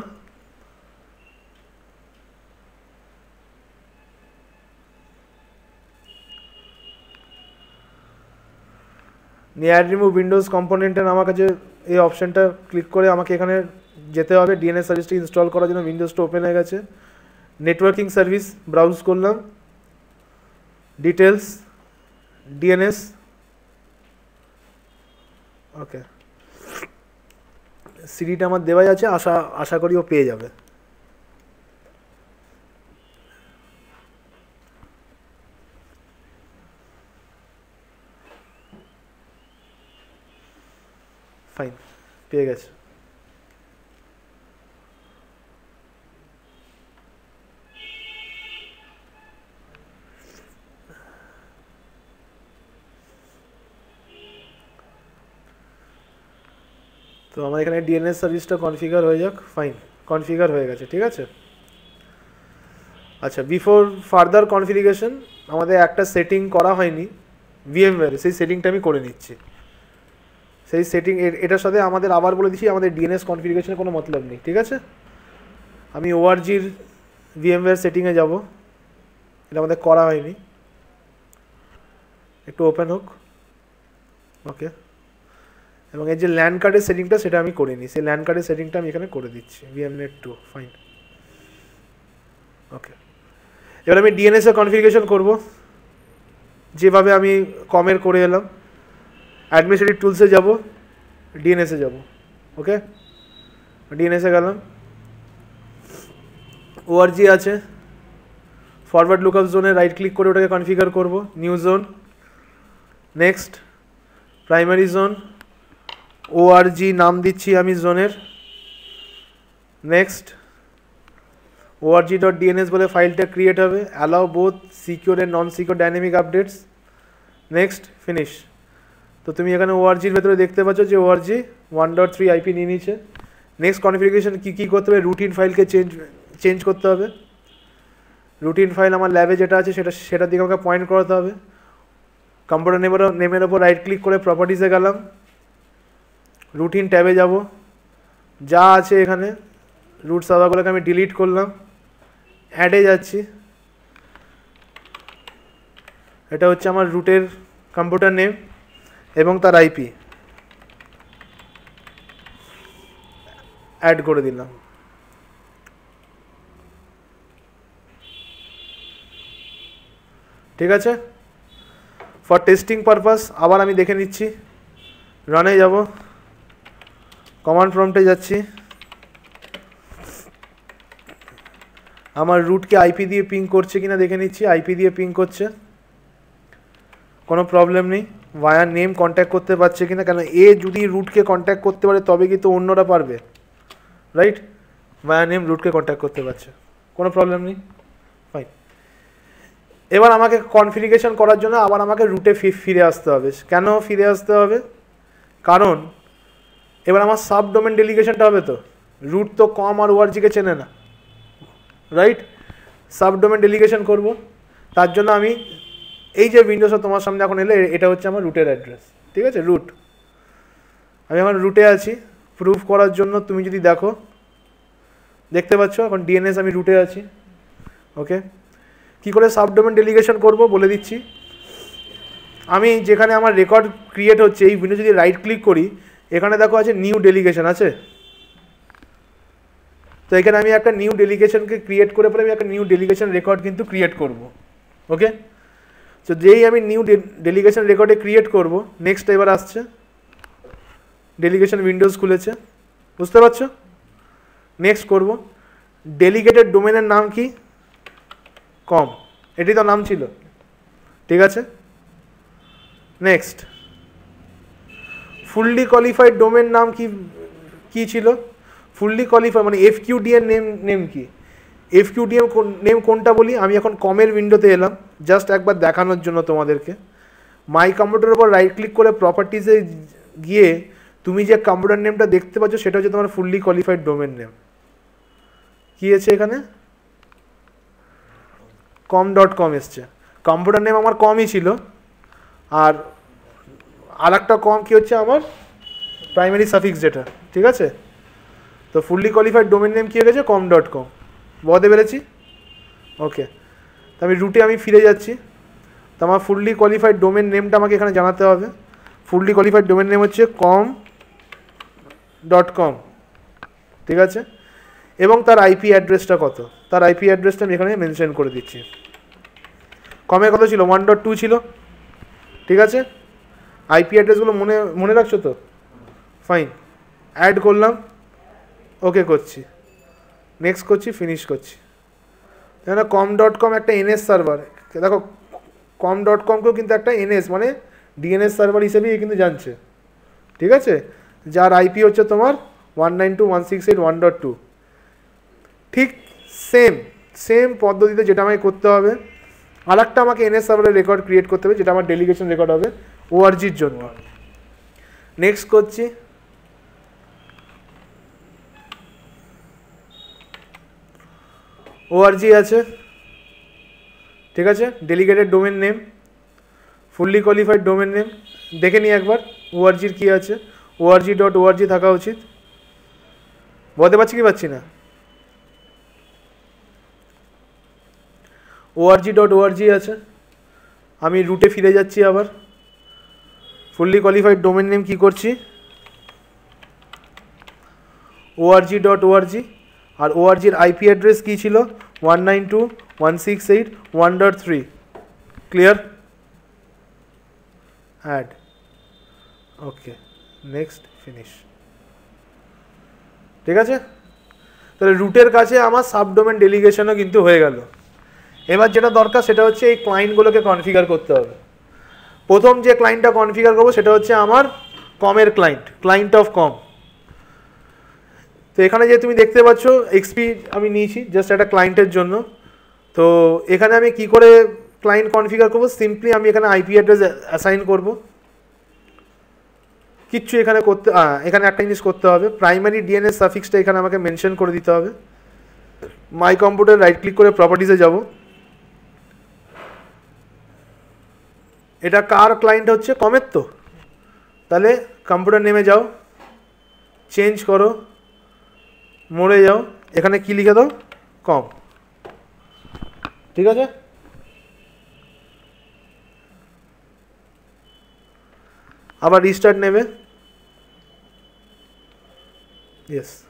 অ্যাড রিমুভ উইন্ডোজ কম্পোনেন্টের আমার কাছে এই অপশানটা ক্লিক করে আমাকে এখানে যেতে হবে। ডিএনএস সার্ভিসটা ইনস্টল করার জন্য উইন্ডোজটা ওপেন হয়ে গেছে। নেটওয়ার্কিং সার্ভিস ব্রাউজ করলাম। ডিটেলস ডিএনএস ওকে সিডিটা আমার দেওয়াই আছে। আশা আশা করি ও পেয়ে যাবে। ফাইন পেয়ে গেছে তো আমার এখানে ডিএনএস সার্ভিসটা কনফিগার হয়ে যাক। ফাইন কনফিগার হয়ে গেছে, ঠিক আছে? আচ্ছা বিফোর ফার্দার কনফিগারেশন আমাদের একটা সেটিং করা হয়নি। ভিএমওয়্যারে সেই সেটিংটা আমি করে নিচ্ছি। সেই সেটিং এটার সাথে আমাদের আবার বলে দিচ্ছি আমাদের ডিএনএস কনফিগারেশনের কোনো মতলব নেই, ঠিক আছে? আমি ওআরজির ভিএমওয়্যার সেটিংয়ে যাব। এটা আমাদের করা হয়নি। একটু ওপেন হোক। ওকে এবং এই যে ল্যান্ড কার্ডের সেটিংটা সেটা আমি করিনি সেই ল্যান্ড কার্ডের সেটিংটা আমি এখানে করে দিচ্ছি ভিএমনেট টু ফাইন ওকে এবার আমি ডিএনএসের কনফিগারেশন করব। যেভাবে আমি কমের করে এলাম। অ্যাডমিনিস্ট্রেটিভ টুলসে যাব ডিএনএসে যাব ওকে ডিএনএসে গেলাম। ওআরজি আছে। ফরওয়ার্ড লুকআপ জোনে রাইট ক্লিক করে ওটাকে কনফিগার করব new zone next primary zone ORG নাম দিচ্ছি আমি জোনের নেক্সট ওআরজি ডট ডিএনএস বলে ফাইলটা ক্রিয়েট হবে। Allow both secure and non secure dynamic updates next finish তো তুমি এখানে ওআরজির ভেতরে দেখতে পাচ্ছ যে ORG one dot three IP নিয়ে নিচ্ছে নেক্সট কনফিগারেশন কী কী করতে হবে? রুটিন ফাইলকে চেঞ্জ চেঞ্জ করতে হবে। রুটিন ফাইল আমার ল্যাবে যেটা আছে সেটা, সেটার দিকে আমাকে পয়েন্ট করাতে হবে। কম্পিউটার নেমের নেমের ওপর রাইট ক্লিক করে প্রপার্টিসে গেলাম। রুটিন ট্যাবে যাব। যা আছে এখানে রুট সার্ভারগুলোকে আমি ডিলিট করলাম। অ্যাডে যাচ্ছি। এটা হচ্ছে আমার রুটের কম্পিউটার নেম এবং তার আইপি অ্যাড করে দিলাম। ঠিক আছে? ফর টেস্টিং পারপাস আবার আমি দেখে নিচ্ছি। রানে যাব। কমান্ড প্রম্পটে যাচ্ছি। আমার রুটকে আইপি দিয়ে পিং করছে কিনা দেখে নিচ্ছি। আইপি দিয়ে পিং করছে। কোনো প্রবলেম নেই। ভায়া নেম কন্ট্যাক্ট করতে পারছে কিনা, কেন এ যদি রুটকে কন্ট্যাক্ট করতে পারে, তবে কিন্তু অন্যরা পারবে। রাইট ভায়া নেম রুটকে কন্ট্যাক্ট করতে পারছে। কোনো প্রবলেম নেই। ফাইন এবার আমাকে কনফিগারেশন করার জন্য আবার আমাকে রুটে ফিরে আসতে হবে। কেন ফিরে আসতে হবে? কারণ, এবার আমার সাব ডোমেন ডেলিগেশনটা হবে তো। রুট তো কম আর ওয়ার্জিকে চেনে না। রাইট সাব ডোমেন ডেলিগেশন করব। তার জন্য আমি এই যে উইন্ডোসটা তোমার সামনে এখন এলে, এটা হচ্ছে আমার রুটের অ্যাড্রেস ঠিক আছে? রুট আমি এখন রুটে আছি। প্রুফ করার জন্য তুমি যদি দেখো, দেখতে পাচ্ছ? এখন ডিএনএস আমি রুটে আছি। ওকে কি করে সাবডোমেন ডেলিগেশন করব বলে দিচ্ছি। আমি যেখানে আমার রেকর্ড ক্রিয়েট হচ্ছে, এই উইন্ডো যদি রাইট ক্লিক করি, এখানে দেখো আছে নিউ ডেলিগেশন আছে? তো এখানে আমি একটা নিউ ডেলিগেশনকে ক্রিয়েট করে, পরে আমি একটা নিউ ডেলিগেশন রেকর্ড কিন্তু ক্রিয়েট করব। ওকে তো যেই আমি নিউ ডেলিগেশন রেকর্ডে ক্রিয়েট করব নেক্সট এবার আসছে। ডেলিগেশন উইন্ডোজ খুলেছে। বুঝতে পারছ? নেক্সট করব। ডেলিগেটেড ডোমেনের নাম কি? কম এটি তো নাম ছিল। ঠিক আছে? নেক্সট ফুললি কোয়ালিফাইড ডোমেন নাম কি কি ছিল? ফুললি কোয়ালিফাই মানে এফ কিউ ডি এর নেম নেম কি? এফ কিউডি এর নেম কোনটা বলি, আমি এখন কমের উইন্ডোতে এলাম। জাস্ট একবার দেখানোর জন্য তোমাদেরকে। মাই কম্পিউটারের উপর রাইট ক্লিক করে প্রপার্টিসে গিয়ে তুমি যে কম্পিউটার নেমটা দেখতে পাচ্ছ, সেটা হচ্ছে তোমার ফুললি কোয়ালিফাইড ডোমেন নেম কী আছে এখানে? কম ডট কম এসছে। কম্পিউটার নেম আমার কমই ছিল। আর আর একটা কম কী হচ্ছে আমার? প্রাইমারি সাফিক্স যেটা। ঠিক আছে? তো ফুললি কোয়ালিফাইড ডোমেন নেম কী হয়ে গেছে? কম ডট কম বলতে পেরেছি? ওকে। তো আমি রুটে আমি ফিরে যাচ্ছি। তো আমার ফুললি কোয়ালিফাইড ডোমেন নেমটা আমাকে এখানে জানাতে হবে। ফুললি কোয়ালিফাইড ডোমেন নেম হচ্ছে কম ডট কম ঠিক আছে? এবং তার আইপি অ্যাড্রেসটা কত? তার আইপি অ্যাড্রেসটা আমি এখানে মেনশন করে দিচ্ছি। কমে কত ছিল? ওয়ান ডট টু ছিল। ঠিক আছে? আইপি অ্যাড্রেসগুলো মনে মনে রাখছো তো? ফাইন অ্যাড করলাম। ওকে করছি। নেক্সট করছি ফিনিশ করছি। দেখো কম ডট কম একটা এনএস সার্ভার দেখো কম ডট কমকেও কিন্তু একটা এনএস মানে ডিএনএস সার্ভার হিসেবেই কিন্তু জানছে। ঠিক আছে? যার আইপি হচ্ছে তোমার one nine two one six eight one dot two ঠিক সেম সেম পদ্ধতিতে যেটা আমাকে করতে হবে আর একটা আমাকে এনএস সার্ভারের রেকর্ড ক্রিয়েট করতে হবে যেটা আমার ডেলিগেশন রেকর্ড হবে ওআরজির জন্য। নেক্সট করছি। ওআরজি আছে। ঠিক আছে? Delegated domain name fully qualified domain name দেখে নিই একবার ওআরজির কী আছে। ওআরজি ডট ওআরজি থাকা উচিত। বলতে পারছি কি পাচ্ছি না? ওআরজি ডট ওআরজি আছে। আমি রুটে ফিরে যাচ্ছি আবার। ফুললি কোয়ালিফাইড ডোমেন নেম কী করছি? ওআরজি ডট ওআরজি আর ওআরজির আইপি অ্যাড্রেস কী ছিল? One nine two one six eight one dot three clear add okay next finish ঠিক আছে? তাহলে রুটের কাছে আমার সাবডোমেন ডেলিগেশনও কিন্তু হয়ে গেল। এবার যেটা দরকার সেটা হচ্ছে এই ক্লায়েন্টগুলোকে কনফিগার করতে হবে। প্রথম যে ক্লায়েন্টটা কনফিগার করব সেটা হচ্ছে আমার কমের ক্লায়েন্ট ক্লায়েন্ট অফ কম তো এখানে যে তুমি দেখতে পাচ্ছ এক্সপি আমি নিয়েছি জাস্ট একটা ক্লায়েন্টের জন্য। তো এখানে আমি কি করে ক্লায়েন্ট কনফিগার করব? সিম্পলি আমি এখানে আইপি অ্যাড্রেস অ্যাসাইন করব। কিচ্ছু এখানে করতে এখানে একটা জিনিস করতে হবে। প্রাইমারি ডিএনএস সাফিক্সটা এখানে আমাকে মেনশন করে দিতে হবে। মাই কম্পিউটার রাইট ক্লিক করে প্রপার্টিসে যাব। এটা কার ক্লায়েন্ট হচ্ছে? কমের তো। তাহলে কম্পিউটার নেমে যাও। চেঞ্জ করো। মরে যাও। এখানে কি লিখে দাও? কম। ঠিক আছে? আবার রিস্টার্ট নেবে। ইয়েস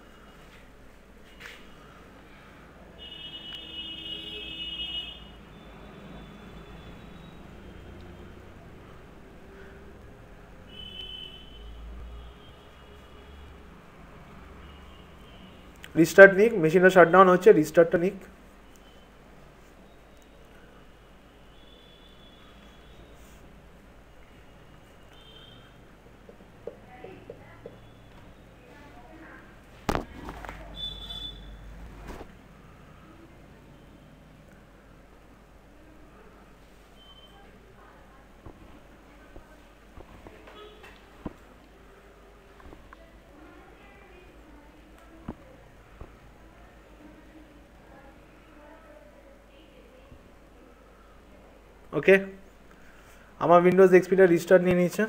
রিস্টার্ট নিক মেশিনটা শাটডাউন হচ্ছে রিস্টার্টটা নিক। ওকে আমার উইন্ডোজ এক্সপিটা রিস্টার্ট নিয়ে নিয়েছে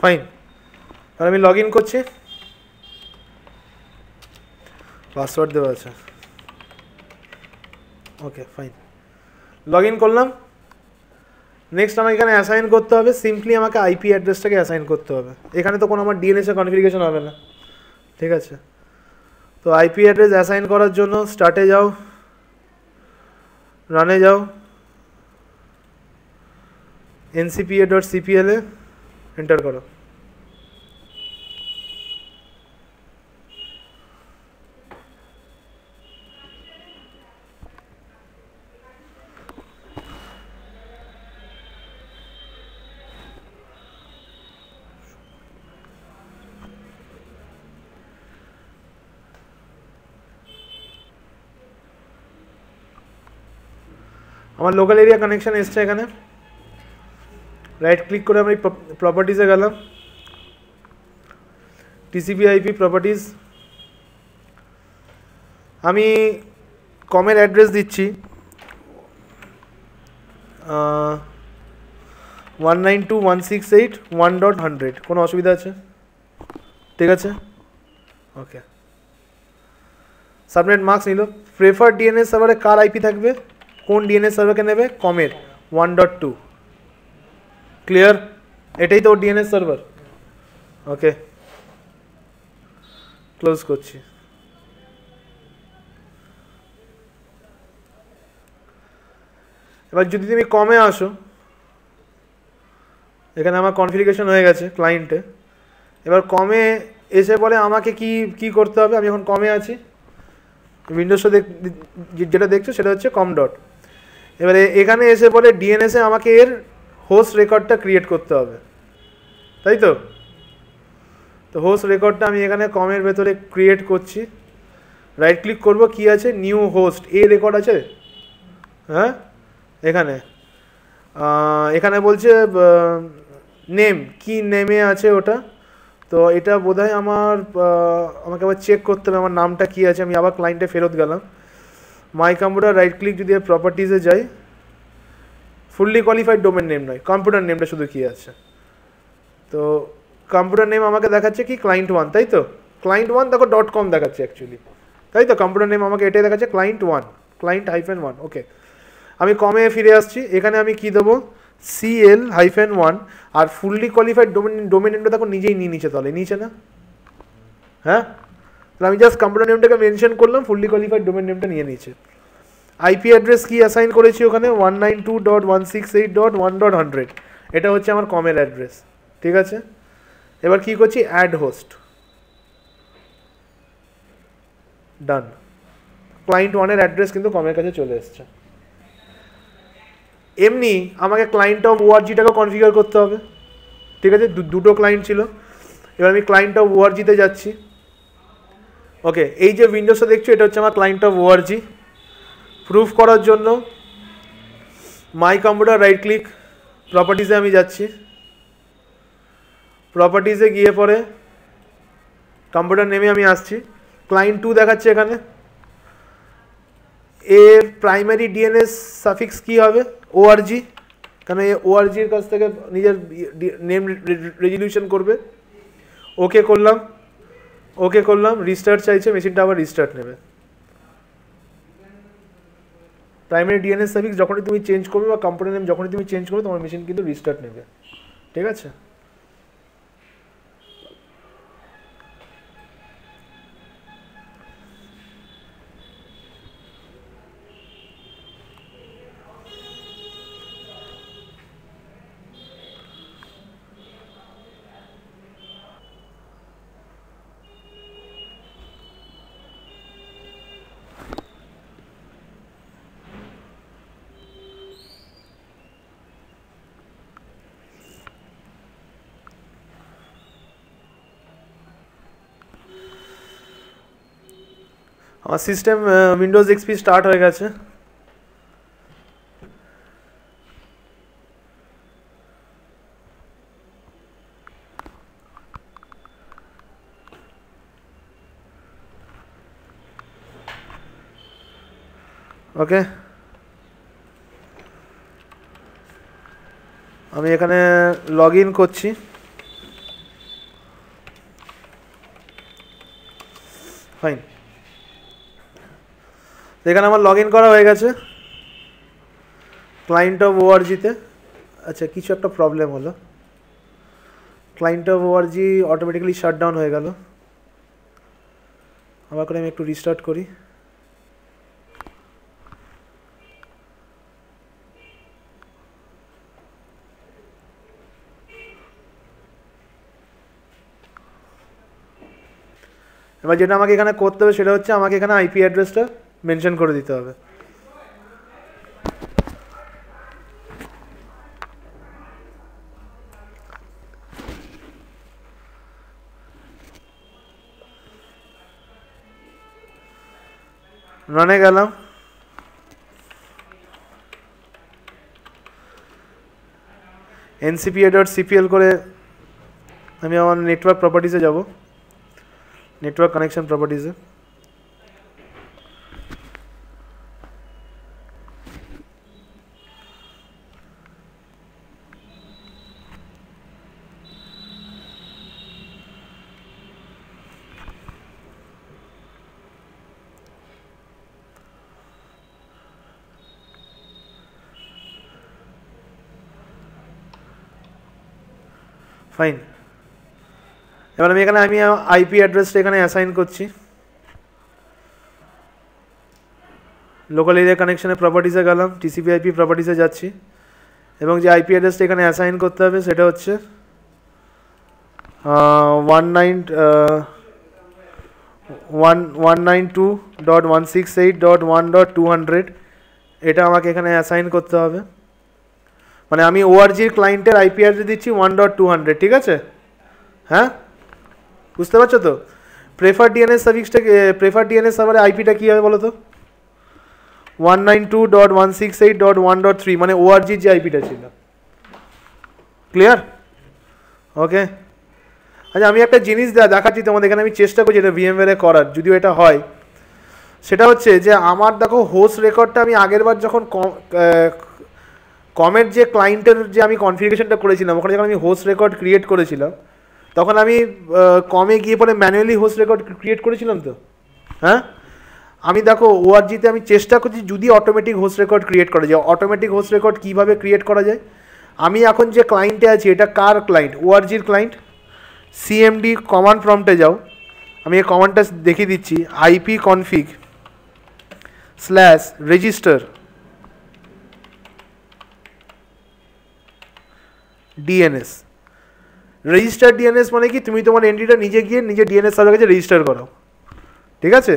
ফাইন তাহলে আমি লগ ইন করছি। পাসওয়ার্ড দেওয়া আছে। ওকে ফাইন লগ ইন করলাম। নেক্সট আমাকে এখানে অ্যাসাইন করতে হবে। সিম্পলি আমাকে আইপি অ্যাড্রেসটাকে অ্যাসাইন করতে হবে। এখানে তো কোনো আমার ডিএনএসের কনফিগারেশন হবে না। ঠিক আছে? তো আইপি অ্যাড্রেস অ্যাসাইন করার জন্য স্টার্টে যাও। রানে যাও। এনসিপিএ ডট সিপিএলে এন্টার করো। আমার লোকাল এরিয়া কানেকশন এসছে এখানে। রাইট ক্লিক করে আমি প্রপার্টিসে গেলাম। টিসিপি আইপি প্রপার্টিস আমি কমের অ্যাড্রেস দিচ্ছি। One nine two one six eight one dot hundred কোনো অসুবিধা আছে? ঠিক আছে? ওকে সাবনেট মার্কস নিল। প্রেফার ডিএনএস সার্ভারে কার আইপি থাকবে? কোন ডিএনএস সার্ভারকে নেবে? কমের ওয়ান ডট টু ক্লিয়ার এটাই তো ওর ডিএনএস সার্ভার ওকে ক্লোজ করছি। এবার যদি তুমি কমে আসো, এখানে আমার কনফিগারেশন হয়ে গেছে ক্লায়েন্টে এবার কমে এসে পরে আমাকে কি কি করতে হবে? আমি এখন কমে আছি। উইন্ডোজটা দেখ যেটা দেখছ সেটা হচ্ছে কম ডট এবারে এখানে এসে পরে ডিএনএসে আমাকে এর হোস্ট রেকর্ডটা ক্রিয়েট করতে হবে। তাই তো? তো হোস্ট রেকর্ডটা আমি এখানে কমের ভেতরে ক্রিয়েট করছি। রাইট ক্লিক করব, কি আছে? নিউ হোস্ট এ রেকর্ড আছে? হ্যাঁ? এখানে। এখানে বলছে নেম কি নেমে আছে ওটা? তো এটা বোধহয় আমার আমাকে আবার চেক করতে হবে, আমার নামটা কী আছে? আমি আবার ক্লায়েন্টে ফেরত গেলাম। মাই কম্পিউটার রাইট ক্লিক যদি প্রপার্টিসে যাই ফুললি কোয়ালিফাইড ডোমেন নেম নয় কম্পিউটার নেমটা শুধু কী আছে? তো কম্পিউটার নেম আমাকে দেখাচ্ছে কি? ক্লায়েন্ট ওয়ান তাই তো? ক্লায়েন্ট ওয়ান দেখো ডট কম দেখাচ্ছে অ্যাকচুয়ালি তাই তো? কম্পিউটার নেম আমাকে এটাই দেখাচ্ছে client one client hyphen one okay আমি কমে ফিরে আসছি, এখানে আমি কি দেবো? সিএল হাইফেন ওয়ান আর ফুললি কোয়ালিফাইড ডোমেন ডোমেন নেমটা দেখো নিজেই নিয়ে নিচে তাহলে নিচে না? হ্যাঁ? তাহলে আমি জাস্ট কম্পিউটার নেমটাকে মেনশন করলাম ফুললি কোয়ালিফাইড ডোমেন নেমটা নিয়ে নিয়েছে। আইপি অ্যাড্রেস কি অ্যাসাইন করেছি ওখানে? One nine two dot one six eight dot one dot hundred এটা হচ্ছে আমার কমের অ্যাড্রেস ঠিক আছে? এবার কি করছি? অ্যাড হোস্ট ডান ক্লায়েন্ট ওয়ানের অ্যাড্রেস কিন্তু কমের কাছে চলে এসছে। এমনি আমাকে ক্লায়েন্ট অফ ওআরজিটাকে কনফিগার করতে হবে, ঠিক আছে? দুটো ক্লায়েন্ট ছিল। এবার আমি ক্লায়েন্ট অফ ওআরজিতে যাচ্ছি। ওকে এই যে উইন্ডোজটা দেখছ, এটা হচ্ছে আমার ক্লায়েন্ট অফ ওআরজি প্রুফ করার জন্য মাই কম্পিউটার রাইট ক্লিক প্রপার্টিসে আমি যাচ্ছি। প্রপার্টিসে গিয়ে পরে কম্পিউটার নেমে আমি আসছি। ক্লায়েন্ট টু দেখাচ্ছে এখানে। এর প্রাইমারি ডিএনএস সাফিক্স কী হবে? ওআরজি কেন এ ওআরজির কাছ থেকে নিজের নেম রেজলিউশন করবে। ওকে করলাম। ওকে করলাম রিস্টার্ট চাইছে মেশিনটা আবার রিস্টার্ট নেবে। প্রাইমারি ডিএনএস সার্ভিস যখনই তুমি চেঞ্জ করবে বা কম্পোনেন্ট নেম যখনই তুমি চেঞ্জ করবে, তোমার মেশিন কিন্তু রিস্টার্ট নেবে। ঠিক আছে? আমার সিস্টেম উইন্ডোজ এক্সপি স্টার্ট হয়ে গেছে। ওকে আমি এখানে লগ ইন করছি। ফাইন এখানে আমার লগ করা হয়ে গেছে। ক্লায়েন্ট অফ ওআরজিতে আচ্ছা কিছু একটা প্রবলেম হলো। Client of ORG automatically shut down হয়ে গেল। আবার করে আমি একটু রিস্টার্ট করি। এবার যেটা আমাকে এখানে করতে হবে সেটা হচ্ছে আমাকে এখানে আইপি অ্যাড্রেসটা মেনশন করে দিতে হবে। রানে গেলাম। এনসিপিএ ডট সিপিএল করে আমি আমার নেটওয়ার্ক প্রপার্টিসে যাব। নেটওয়ার্ক কানেকশন প্রপার্টিসে ফাইন। এবার আমি এখানে, আমি আইপি অ্যাড্রেসটা এখানে অ্যাসাইন করছি। লোকাল এরিয়া কানেকশনের প্রপার্টিসে গেলাম টিসিপি আইপি প্রপার্টিসে যাচ্ছি। এবং যে আইপি অ্যাড্রেসটা এখানে অ্যাসাইন করতে হবে, সেটা হচ্ছে one nine one one nine two dot one six eight dot one dot two hundred এটা আমাকে এখানে অ্যাসাইন করতে হবে। মানে আমি ওআরজির ক্লায়েন্টের আইপি অ্যাড্রেস দিচ্ছি ওয়ান ডট টু হান্ড্রেড ঠিক আছে? হ্যাঁ? বুঝতে পারছ তো? প্রেফার ডিএনএস সার্ভিসটা প্রেফার ডিএনএস সার্ভারে আইপিটা কী হবে বলো তো? One nine two dot one six eight dot one dot three মানে ওআরজির যে আইপিটা ছিল। ক্লিয়ার ওকে আচ্ছা আমি একটা জিনিস দেখাচ্ছি তোমাদের, এখানে আমি চেষ্টা করছি এটা ভিএমওয়ারে করার, যদিও এটা হয়। সেটা হচ্ছে যে, আমার দেখো হোস্ট রেকর্ডটা আমি আগের বার যখন কমের যে ক্লায়েন্টের যে আমি কনফিগারেশনটা করেছিলাম, ওখানে যখন আমি হোস্ট রেকর্ড ক্রিয়েট করেছিলাম, তখন আমি কমে গিয়ে পরে ম্যানুয়ালি হোস্ট রেকর্ড ক্রিয়েট করেছিলাম তো? হ্যাঁ? আমি দেখো ও ওআরজিতে আমি চেষ্টা করছি যদি অটোমেটিক হোস্ট রেকর্ড ক্রিয়েট করা যায়। অটোমেটিক হোস্ট রেকর্ড কীভাবে ক্রিয়েট করা যায়? আমি এখন যে ক্লায়েন্টে আছি, এটা কার ক্লায়েন্ট ওআরজির ক্লায়েন্ট সিএমডি কমান্ড প্রম্পটে যাও। আমি এই কমান্ডটা দেখিয়ে দিচ্ছি IP config slash register DNS register DNS মানে কি? তুমি তোমার এন্ট্রিটা নিজে গিয়ে নিজে ডিএনএস সার্ভার কাছে রেজিস্টার করো ঠিক আছে?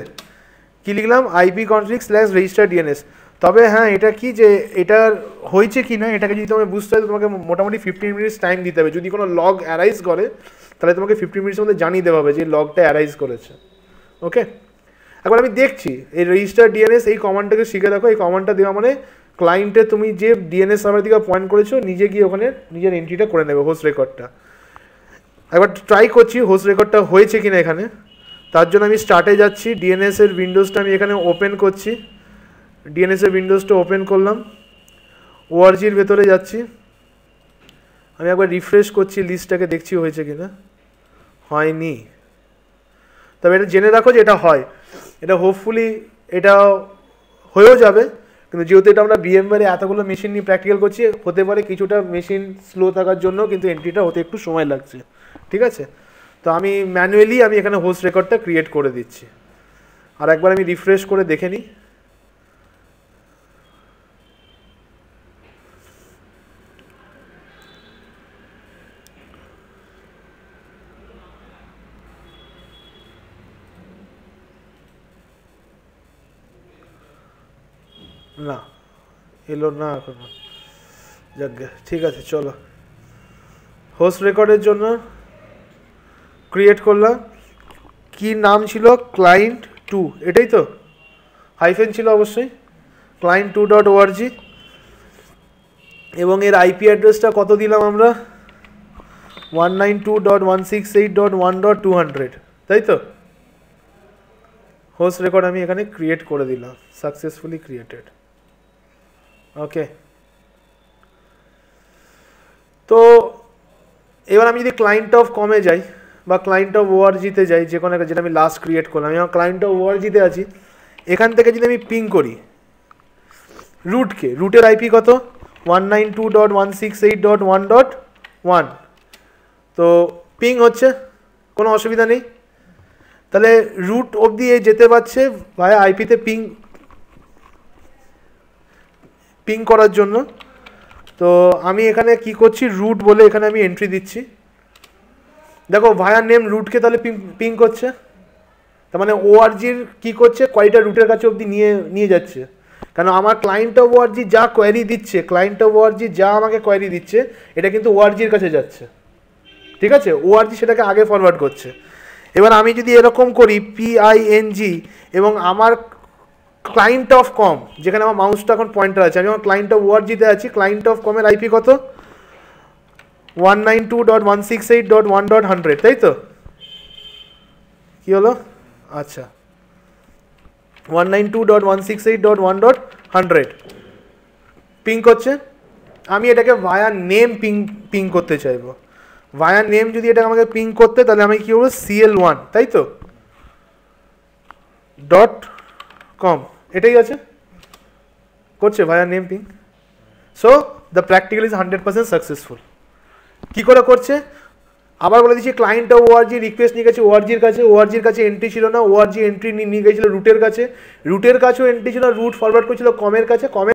কি লিখলাম? IP conflict slash register DNS তবে হ্যাঁ এটা কি যে এটার হয়েছে কি না, এটাকে যদি তোমাকে বুঝতে হয়, তোমাকে মোটামুটি ফিফটিন মিনিটস টাইম দিতে হবে। যদি কোনো লগ অ্যারাইজ করে, তাহলে তোমাকে ফিফটিন মিনিটসের মধ্যে জানিয়ে দেওয়া হবে যে লগটা অ্যারাইজ করেছে। ওকে একবার আমি দেখছি, এই রেজিস্টার ডিএনএস এই কমান্ডটাকে শিখে দেখো। এই কমান্ডটা দেওয়া মানে ক্লায়েন্টে তুমি যে ডিএনএস সার্ভার দিকে পয়েন্ট করেছ, নিজে গিয়ে ওখানে নিজের এন্ট্রিটা করে নেবে হোস্ট রেকর্ডটা একবার ট্রাই করছি হোস্ট রেকর্ডটা হয়েছে কিনা এখানে। তার জন্য আমি স্টার্টে যাচ্ছি ডিএনএসের উইন্ডোজটা আমি এখানে ওপেন করছি। ডিএনএসের উইন্ডোজটা ওপেন করলাম। ওআরজির ভেতরে যাচ্ছি। আমি একবার রিফ্রেশ করছি লিস্টটাকে দেখছি হয়েছে কিনা। হয়নি। তবে এটা জেনে রাখো যে এটা হয়। এটা হোপফুলি এটা হয়েও যাবে। কিন্তু যেহেতু এটা আমরা বিএমবারে এতগুলো মেশিন নিয়ে প্র্যাকটিক্যাল করছি, হতে পারে কিছুটা মেশিন স্লো থাকার জন্য কিন্তু এন্ট্রিটা হতে একটু সময় লাগছে, ঠিক আছে? তো আমি ম্যানুয়ালি আমি এখানে হোস্ট রেকর্ডটা ক্রিয়েট করে দিচ্ছি। আর একবার আমি রিফ্রেশ করে দেখে নিই না এলো না এখনও। যাক, ঠিক আছে, চলো। হোস্ট রেকর্ডের জন্য ক্রিয়েট করলাম। কি নাম ছিল? ক্লায়েন্ট টু এটাই তো? হাইফেন ছিল অবশ্যই। ক্লায়েন্ট টু ডট ওআরজি এবং এর আইপি অ্যাড্রেসটা কত দিলাম আমরা? One nine two dot one six eight dot one dot two hundred তাই তো? হোস্ট রেকর্ড আমি এখানে ক্রিয়েট করে দিলাম। সাকসেসফুলি ক্রিয়েটেড ওকে তো এবার আমি যদি ক্লায়েন্ট অফ কমে যাই বা ক্লায়েন্ট অফ ওআরজিতে যাই, যে কোনো একটা যেটা আমি লাস্ট ক্রিয়েট করলাম, আমি আমার ক্লায়েন্ট অফ ওআরজিতে আছি, এখান থেকে যদি আমি পিং করি রুটকে রুটের আইপি কত? One nine two dot one six eight dot one dot one তো পিং হচ্ছে, কোনো অসুবিধা নেই। তাহলে রুট অবধি এ যেতে পারছে ভায়া আইপিতে পিং পিং করার জন্য। তো আমি এখানে কি করছি? রুট বলে এখানে আমি এন্ট্রি দিচ্ছি। দেখো ভায়ার নেম রুটকে তাহলে পিং করছে। তার মানে ওআরজির কী করছে? কয়টা রুটের কাছে অবধি নিয়ে নিয়ে যাচ্ছে। কারণ আমার ক্লায়েন্ট অফ ওআরজি যা কোয়ারি দিচ্ছে ক্লায়েন্ট অফ ওআরজি যা আমাকে কোয়ারি দিচ্ছে, এটা কিন্তু ওআরজির কাছে যাচ্ছে। ঠিক আছে? ওআরজি সেটাকে আগে ফরওয়ার্ড করছে। এবার আমি যদি এরকম করি পিআইএনজি এবং আমার ক্লায়েন্ট অফ কম যেখানে আমার মাউসটা এখন পয়েন্টার আছে। আমি আমার ক্লায়েন্ট অফ ওয়ার্জিতে আছি। ক্লায়েন্ট অফ কমের আইপি কত? One nine two dot one six eight dot one dot hundred তাই তো? কী হলো? আচ্ছা। One nine two dot one six eight dot one dot hundred ping করছে। আমি এটাকে ভায়া নেম পিং পিং করতে চাইব। ভায়া নেম যদি এটা আমাকে পিং করতে, তাহলে আমি কী করব? সিএল ওয়ান তাই তো? ডট কম এটাই আছে। করছে via name ping so the practical is hundred percent successful কী করে করছে? আবার বলে দিচ্ছি ক্লায়েন্টটা ওআরজি রিকোয়েস্ট নিয়ে গেছে ওআরজির কাছে ওআরজির কাছে এন্ট্রি ছিল না ওআরজি এন্ট্রি নিয়ে গেছিল রুটের কাছে। রুটের কাছেও এন্ট্রি ছিল রুট ফরওয়ার্ড করেছিল কমের কাছে কমের